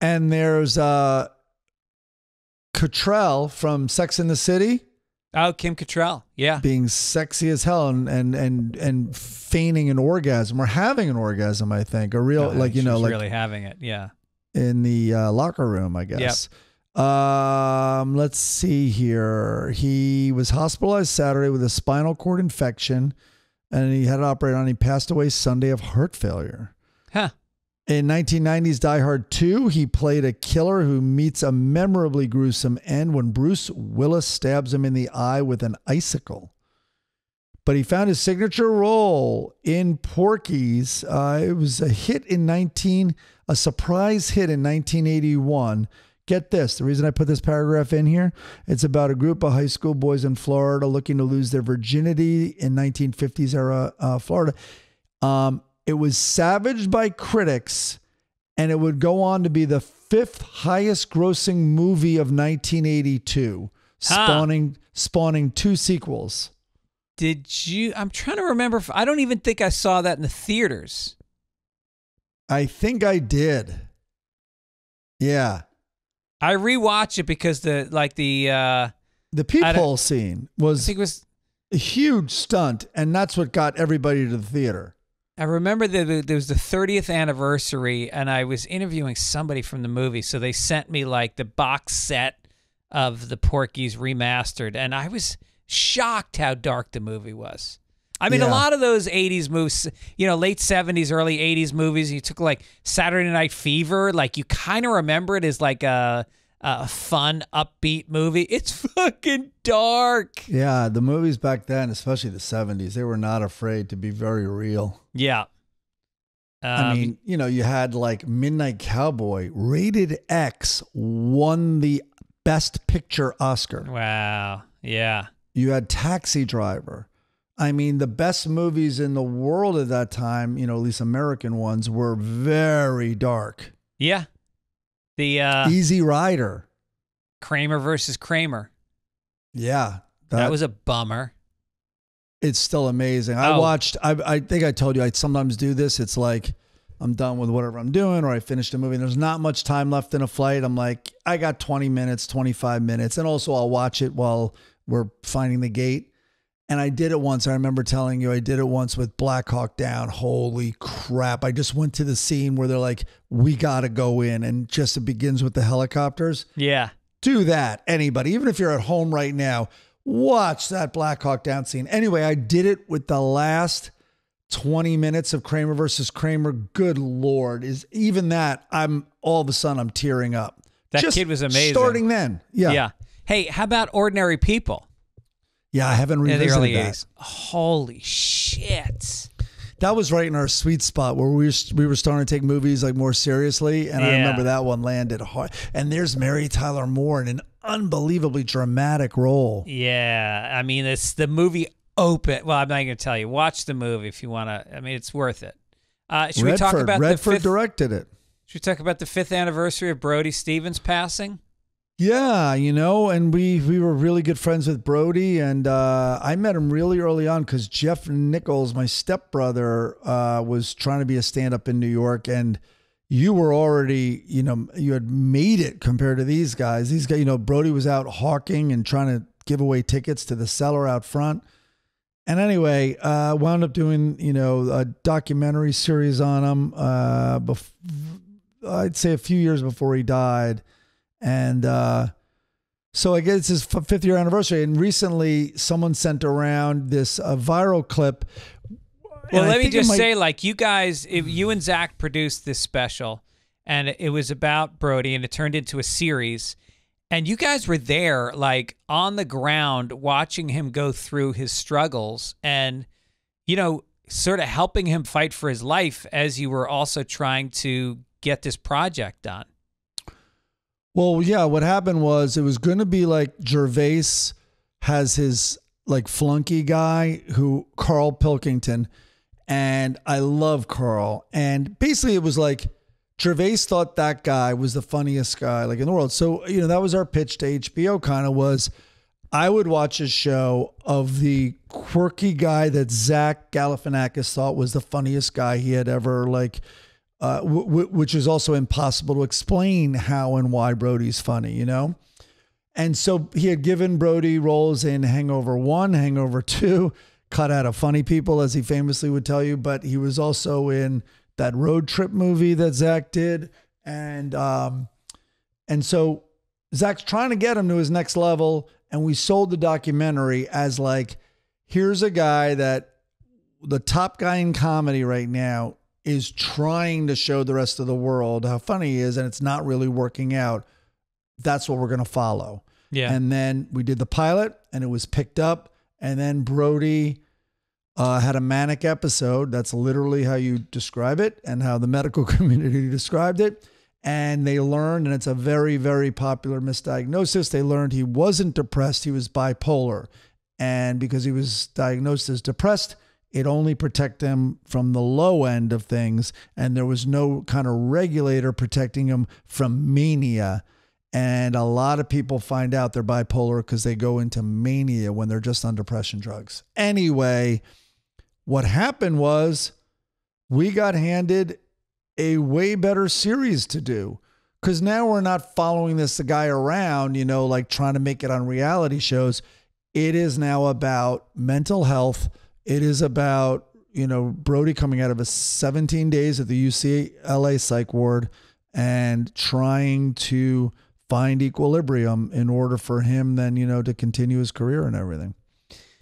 And there's uh, Cattrall from Sex in the City. Oh, Kim Cattrall. Yeah. being sexy as hell and and and and feigning an orgasm or having an orgasm. I think a real Uh, like you know like really having it. Yeah. in the uh, locker room. I guess. Um, let's see here. He was hospitalized Saturday with a spinal cord infection, and he had it operated on. He passed away Sunday of heart failure. Huh. In 1990's Die Hard 2, he played a killer who meets a memorably gruesome end when Bruce Willis stabs him in the eye with an icicle. But he found his signature role in Porky's. Uh, it was a hit in 19, a surprise hit in 1981. Get this. The reason I put this paragraph in here, it's about a group of high school boys in Florida looking to lose their virginity in 1950s era uh, Florida. Um, it was savaged by critics, and it would go on to be the fifth highest grossing movie of 1982, spawning spawning two sequels. Did you? I'm trying to remember. If, I don't even think I saw that in the theaters. I think I did. Yeah. I rewatched it because the like the uh The I peephole scene I was it was a huge stunt, and that's what got everybody to the theater. I remember that there was the 30th anniversary, and I was interviewing somebody from the movie. So they sent me like the box set of the Porky's remastered, and I was shocked how dark the movie was. I mean, a lot of those 80s movies, you know, late 70s, early 80s movies, you took like Saturday Night Fever, like you kind of remember it as like a, a fun, upbeat movie. It's fucking dark. Yeah, the movies back then, especially the 70s, they were not afraid to be very real. Yeah. I Um, mean, you know, you had like Midnight Cowboy, rated X, won the Best Picture Oscar. wow. Yeah. You had Taxi Driver. I mean, the best movies in the world at that time, you know, at least American ones, were very dark. Yeah. The uh, Easy Rider. Kramer versus Kramer. Yeah. That, was a bummer. it's still amazing. I Oh. watched. I, I think I told you I sometimes do this. It's like I'm done with whatever I'm doing, or I finished a movie. And there's not much time left in a flight. I'm like, I got 20 minutes, 25 minutes, and also I'll watch it while we're finding the gate. And I did it once. I remember telling you I did it once with Black Hawk Down. Holy crap! I just went to the scene where they're like, "We got to go in," and just it begins with the helicopters Yeah. do that anybody even if you're at home right now watch that black hawk down scene anyway i did it with the last 20 minutes of kramer versus kramer good lord is even that i'm all of a sudden i'm tearing up That kid was amazing. starting then yeah Yeah. Hey, how about Ordinary People yeah i haven't in the early that 80s? Holy shit. that was right in our sweet spot where we were, we were starting to take movies like more seriously and i Yeah. remember that one landed hard and there's mary tyler moore in an unbelievably dramatic role Yeah. I mean, it's the movie open. Well, I'm not going to tell you. Watch the movie if you want to. I mean, it's worth it. Uh, should we redford, talk about redford the fifth? directed it Should we talk about the fifth anniversary of Brody Stevens passing? Yeah, you know, and we we were really good friends with Brody, and uh, I met him really early on because Jeff Nichols, my stepbrother, uh, was trying to be a stand up in New York, and you were already, you know, you had made it compared to these guys. These guys, you know, Brody was out hawking and trying to give away tickets to the cellar out front. And anyway, uh, wound up doing, you know, a documentary series on him. Uh, bef- I'd say a few years before he died, and uh, so I guess it's his f- fifth year anniversary. And recently, someone sent around this uh, viral clip. Well, let me just might- say, like, you guys, if you and Zach produced this special, and it was about Brody, and it turned into a series, and you guys were there, like, on the ground, watching him go through his struggles, and you know, sort of helping him fight for his life as you were also trying to get this project done. Well, yeah, what happened was it was going to be like Gervais has his like flunky guy who Karl Pilkington and I love Karl and basically it was like Gervais thought that guy was the funniest guy like in the world. So, you know, that was our pitch to HBO kind of was I would watch a show of the quirky guy that Zach Galifianakis thought was the funniest guy he had ever like uh, w- w- which is also impossible to explain how and why Brody's funny, you know? And so he had given Brody roles in Hangover 1, Hangover 2, cut out of funny people, as he famously would tell you, but he was also in that road trip movie that Zach did. And, um, and so Zach's trying to get him to his next level. And we sold the documentary as like, here's a guy that the top guy in comedy right now is trying to show the rest of the world how funny he is, and it's not really working out. That's what we're going to follow. Yeah. And then we did the pilot, and it was picked up. And then Brody uh, had a manic episode. That's literally how you describe it, and how the medical community described it. and they learned, and it's a very, very popular misdiagnosis. They learned he wasn't depressed, he was bipolar. And because he was diagnosed as depressed, it only protected them from the low end of things. And there was no kind of regulator protecting them from mania. And a lot of people find out they're bipolar because they go into mania when they're just on depression drugs. Anyway, what happened was we got handed a way better series to do because now we're not following this guy around, you know, like trying to make it on reality shows. It is now about mental health. It is about, you know, Brody coming out of a 17 days at the UCLA psych ward and trying to find equilibrium in order for him then, you know, to continue his career and everything.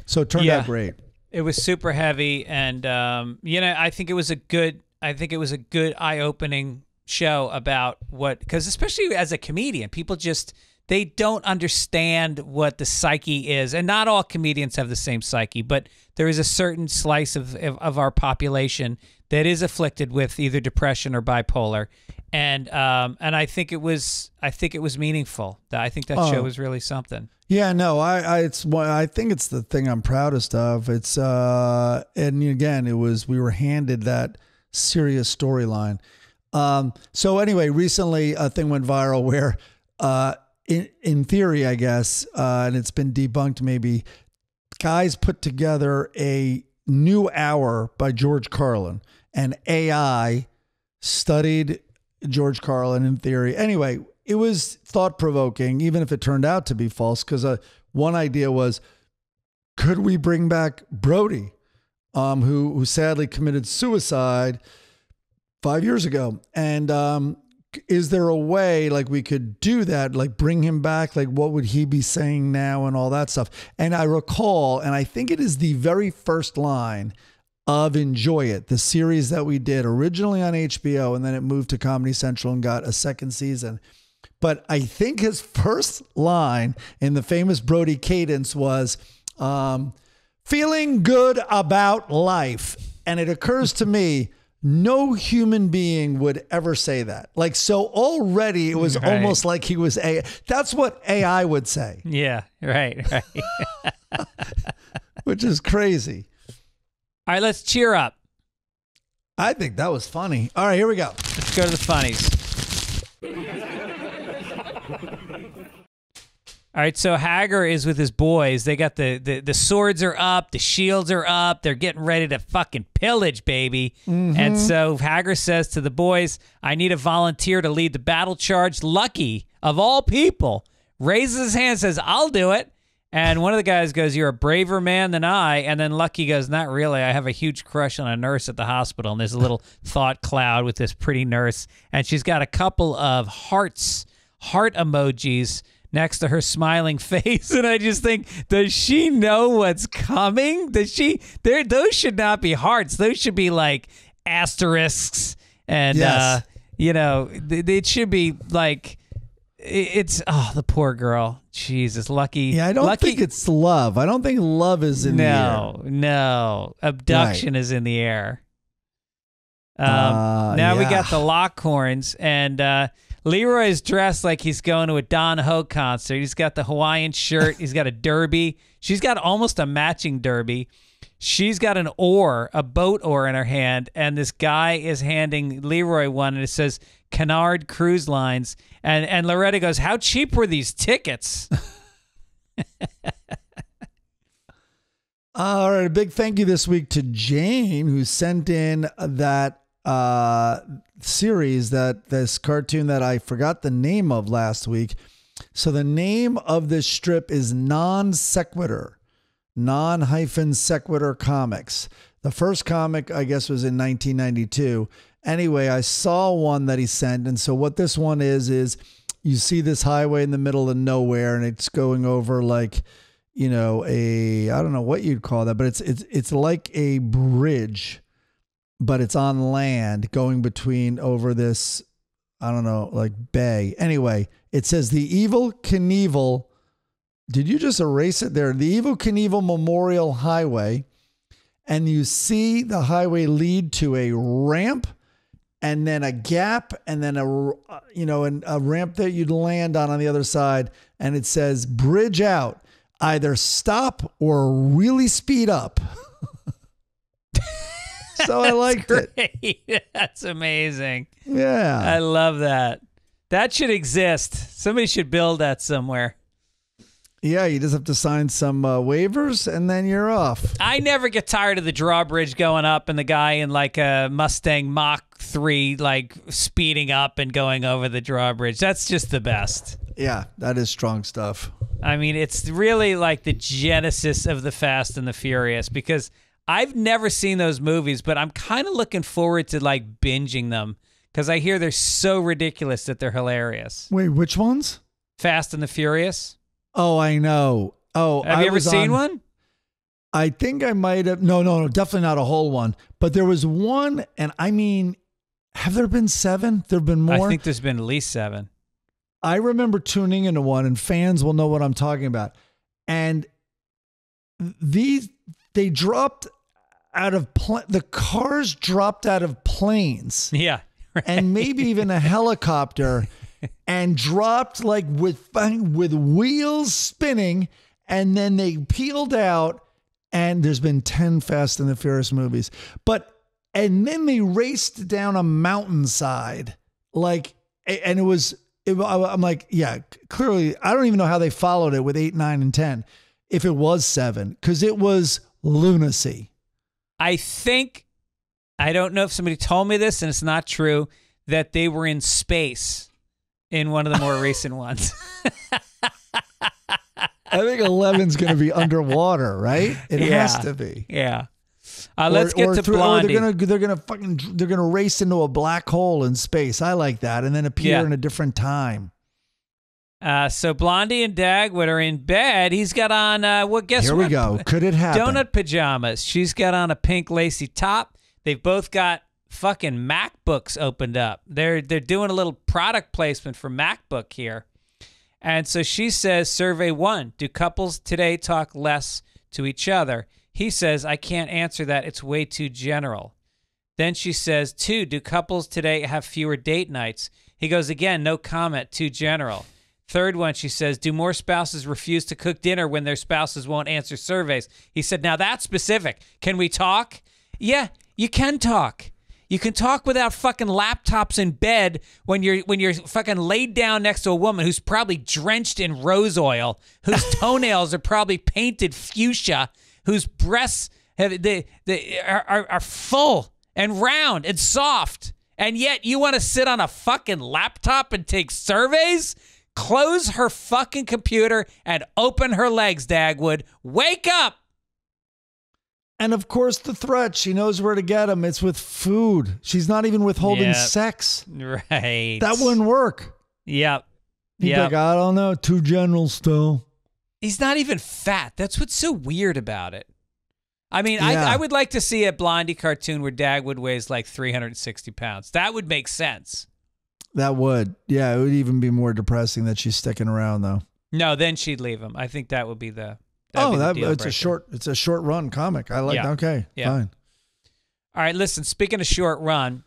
So it turned Yeah. out great. It was super heavy, and um, you know, I think it was a good. I think it was a good eye-opening show about what, because especially as a comedian, people just they don't understand what the psyche is, and not all comedians have the same psyche, but there is a certain slice of of, of our population that is afflicted with either depression or bipolar, and um, and I think it was I think it was meaningful. I think that Oh. show was really something. Yeah, no, I, I it's I think it's the thing I'm proudest of. It's uh, and again, it was we were handed that serious storyline. Um, so anyway, recently a thing went viral where, uh, in in theory, I guess, uh, and it's been debunked. Maybe guys put together a new hour by George Carlin, and AI studied George Carlin in theory. Anyway, it was thought provoking, even if it turned out to be false. Because uh, one idea was, could we bring back Brody, um, who who sadly committed suicide five years ago? And um, is there a way like we could do that, like bring him back? Like what would he be saying now and all that stuff? And I recall, and I think it is the very first line of Enjoy It, the series that we did originally on HBO, and then it moved to Comedy Central and got a second season. But I think his first line in the famous Brody cadence was um, feeling good about life. And it occurs to me, no human being would ever say that. Like, so already it was Right. almost like he was a. That's what AI would say, Yeah, right, right. which is crazy. All right, let's cheer up. I think that was funny. All right, here we go. Let's go to the funnies. All right, so Hagar is with his boys. They got the, the the swords are up, the shields are up. They're getting ready to fucking pillage, baby. And mm-hmm. so Hagar says to the boys, "I need a volunteer to lead the battle charge." Lucky of all people raises his hand, says, "I'll do it." And one of the guys goes, "You're a braver man than I." And then Lucky goes, "Not really. I have a huge crush on a nurse at the hospital." And there's a little thought cloud with this pretty nurse, and she's got a couple of hearts, heart emojis next to her smiling face. And I just think, does she know what's coming? Does she? There, those should not be hearts. Those should be like asterisks, and Yes. uh, you know, th- it should be like. It's oh the poor girl. Jesus, lucky. Yeah, I don't lucky, think it's love. I don't think love is in the air. no, no. Abduction is in the air. Um, Uh, now we got the Lockhorns, and uh, Leroy's dressed like he's going to a Don Ho concert. He's got the Hawaiian shirt. he's got a derby. She's got almost a matching derby. She's got an oar, a boat oar in her hand, and this guy is handing Leroy one, and it says Canard Cruise Lines. And and Loretta goes, "How cheap were these tickets?" All right, a big thank you this week to Jane who sent in that uh, series that this cartoon that I forgot the name of last week. So the name of this strip is Non Sequitur, non hyphen sequitur comics. The first comic, I guess, was in 1992. Anyway, I saw one that he sent, and so what this one is is you see this highway in the middle of nowhere, and it's going over like you know a I don't know what you'd call that, but it's it's it's like a bridge, but it's on land going between over this I don't know like bay. Anyway, it says the Evel Knievel. Did you just erase it there? The Evel Knievel Memorial Highway, and you see the highway lead to a ramp and then a gap, and then a you know an, a ramp that you'd land on on the other side, and it says bridge out, either stop or really speed up. so I liked it. That's amazing. Yeah. I love that. That should exist. Somebody should build that somewhere. yeah. You just have to sign some uh, waivers, and then you're off. I never get tired of the drawbridge going up and the guy in like a Mustang Mach 3 like speeding up and going over the drawbridge. That's just the best. Yeah, that is strong stuff. I mean, it's really like the genesis of the Fast and the Furious because I've never seen those movies, but I'm kind of looking forward to like binging them because I hear they're so ridiculous that they're hilarious. Wait, which ones? Fast and the Furious. Oh, I know. Oh, Have I you ever seen on- one? I think I might have. No, no, no, definitely not a whole one. But there was one, and I mean, have there been seven? There have been more. I think there's been at least seven. I remember tuning into one, and fans will know what I'm talking about. And these, they dropped out of pl- the cars dropped out of planes. Yeah. and maybe even a helicopter and dropped like with with wheels spinning. And then they peeled out and there's been 10 fast and the furious movies. But and then they raced down a mountainside. Like and it was it, i'm like yeah clearly i don't even know how they followed it with 8 9 and 10 if it was 7 cuz it was lunacy I think I don't know if somebody told me this and it's not true that they were in space in one of the more recent ones. i think 11's going to be underwater right it Yeah. has to be yeah. Uh, let's Or- get or to through- Blondie. they're gonna they're gonna fucking they're gonna race into a black hole in space. I like that, and then appear Yeah. in a different time. Uh, so Blondie and Dagwood are in bed. He's got on uh, what? Guess Here what? we go. Could it happen? Donut pajamas. She's got on a pink lacy top. They've both got fucking MacBooks opened up. They're they're doing a little product placement for MacBook here. And so she says, survey one, do couples today talk less to each other? He says, I can't answer that. It's way too general. Then she says, two, do couples today have fewer date nights? He goes, again, no comment, too general. Third one, she says, do more spouses refuse to cook dinner when their spouses won't answer surveys? He said, now that's specific. Can we talk? Yeah, you can talk. You can talk without fucking laptops in bed when you're when you're fucking laid down next to a woman who's probably drenched in rose oil, whose toenails are probably painted fuchsia, whose breasts have they, they are, are, are full and round and soft, and yet you want to sit on a fucking laptop and take surveys? Close her fucking computer and open her legs, Dagwood. Wake up! And of course, the threat. She knows where to get him. It's with food. She's not even withholding Yeah. sex. Right. That wouldn't work. Yep. He'd Yep. like, I don't know. Too general still. He's not even fat. That's what's so weird about it. I mean, Yeah. I, I would like to see a Blondie cartoon where Dagwood weighs like 360 pounds. That would make sense. That would. Yeah, it would even be more depressing that she's sticking around though. No, then she'd leave him. I think that would be the. oh, be the that it's a short. It's a short run comic. I like. Yeah. Okay, Yeah. fine. All right, listen. Speaking of short run,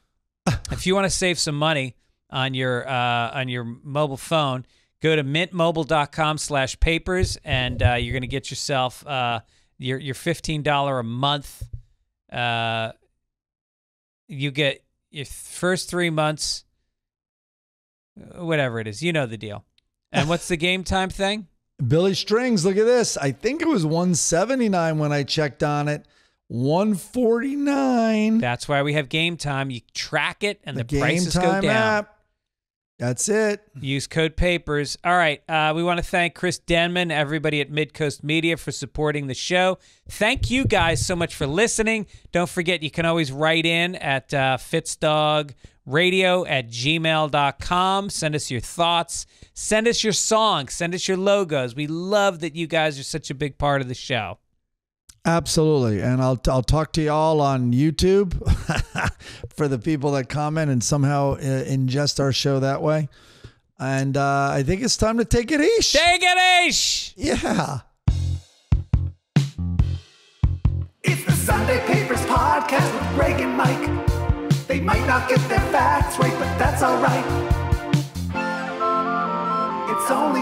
if you want to save some money on your uh, on your mobile phone, go to mintmobile.com/slash papers, and uh, you're going to get yourself uh, your your fifteen dollar a month. Uh, you get your first three months, whatever it is. You know the deal. And what's the Gametime thing? Billy Strings, look at this. I think it was 179 when I checked on it. 149. That's why we have Gametime. You track it, and the, Game prices go down. app. That's it. Use code PAPERS. All right. Uh, we want to thank Chris Denman, everybody at Midcoast Media for supporting the show. Thank you guys so much for listening. Don't forget, you can always write in at uh, fitzdog.radio at gmail.com. Send us your thoughts. Send us your songs. Send us your logos. We love that you guys are such a big part of the show. Absolutely. And I'll I'll talk to y'all on YouTube for the people that comment and somehow uh, ingest our show that way. And uh, I think it's time to take it easy. Take it, Ish! Yeah. It's the Sunday Papers Podcast with Greg and Mike. They might not get their facts right, but that's alright. It's only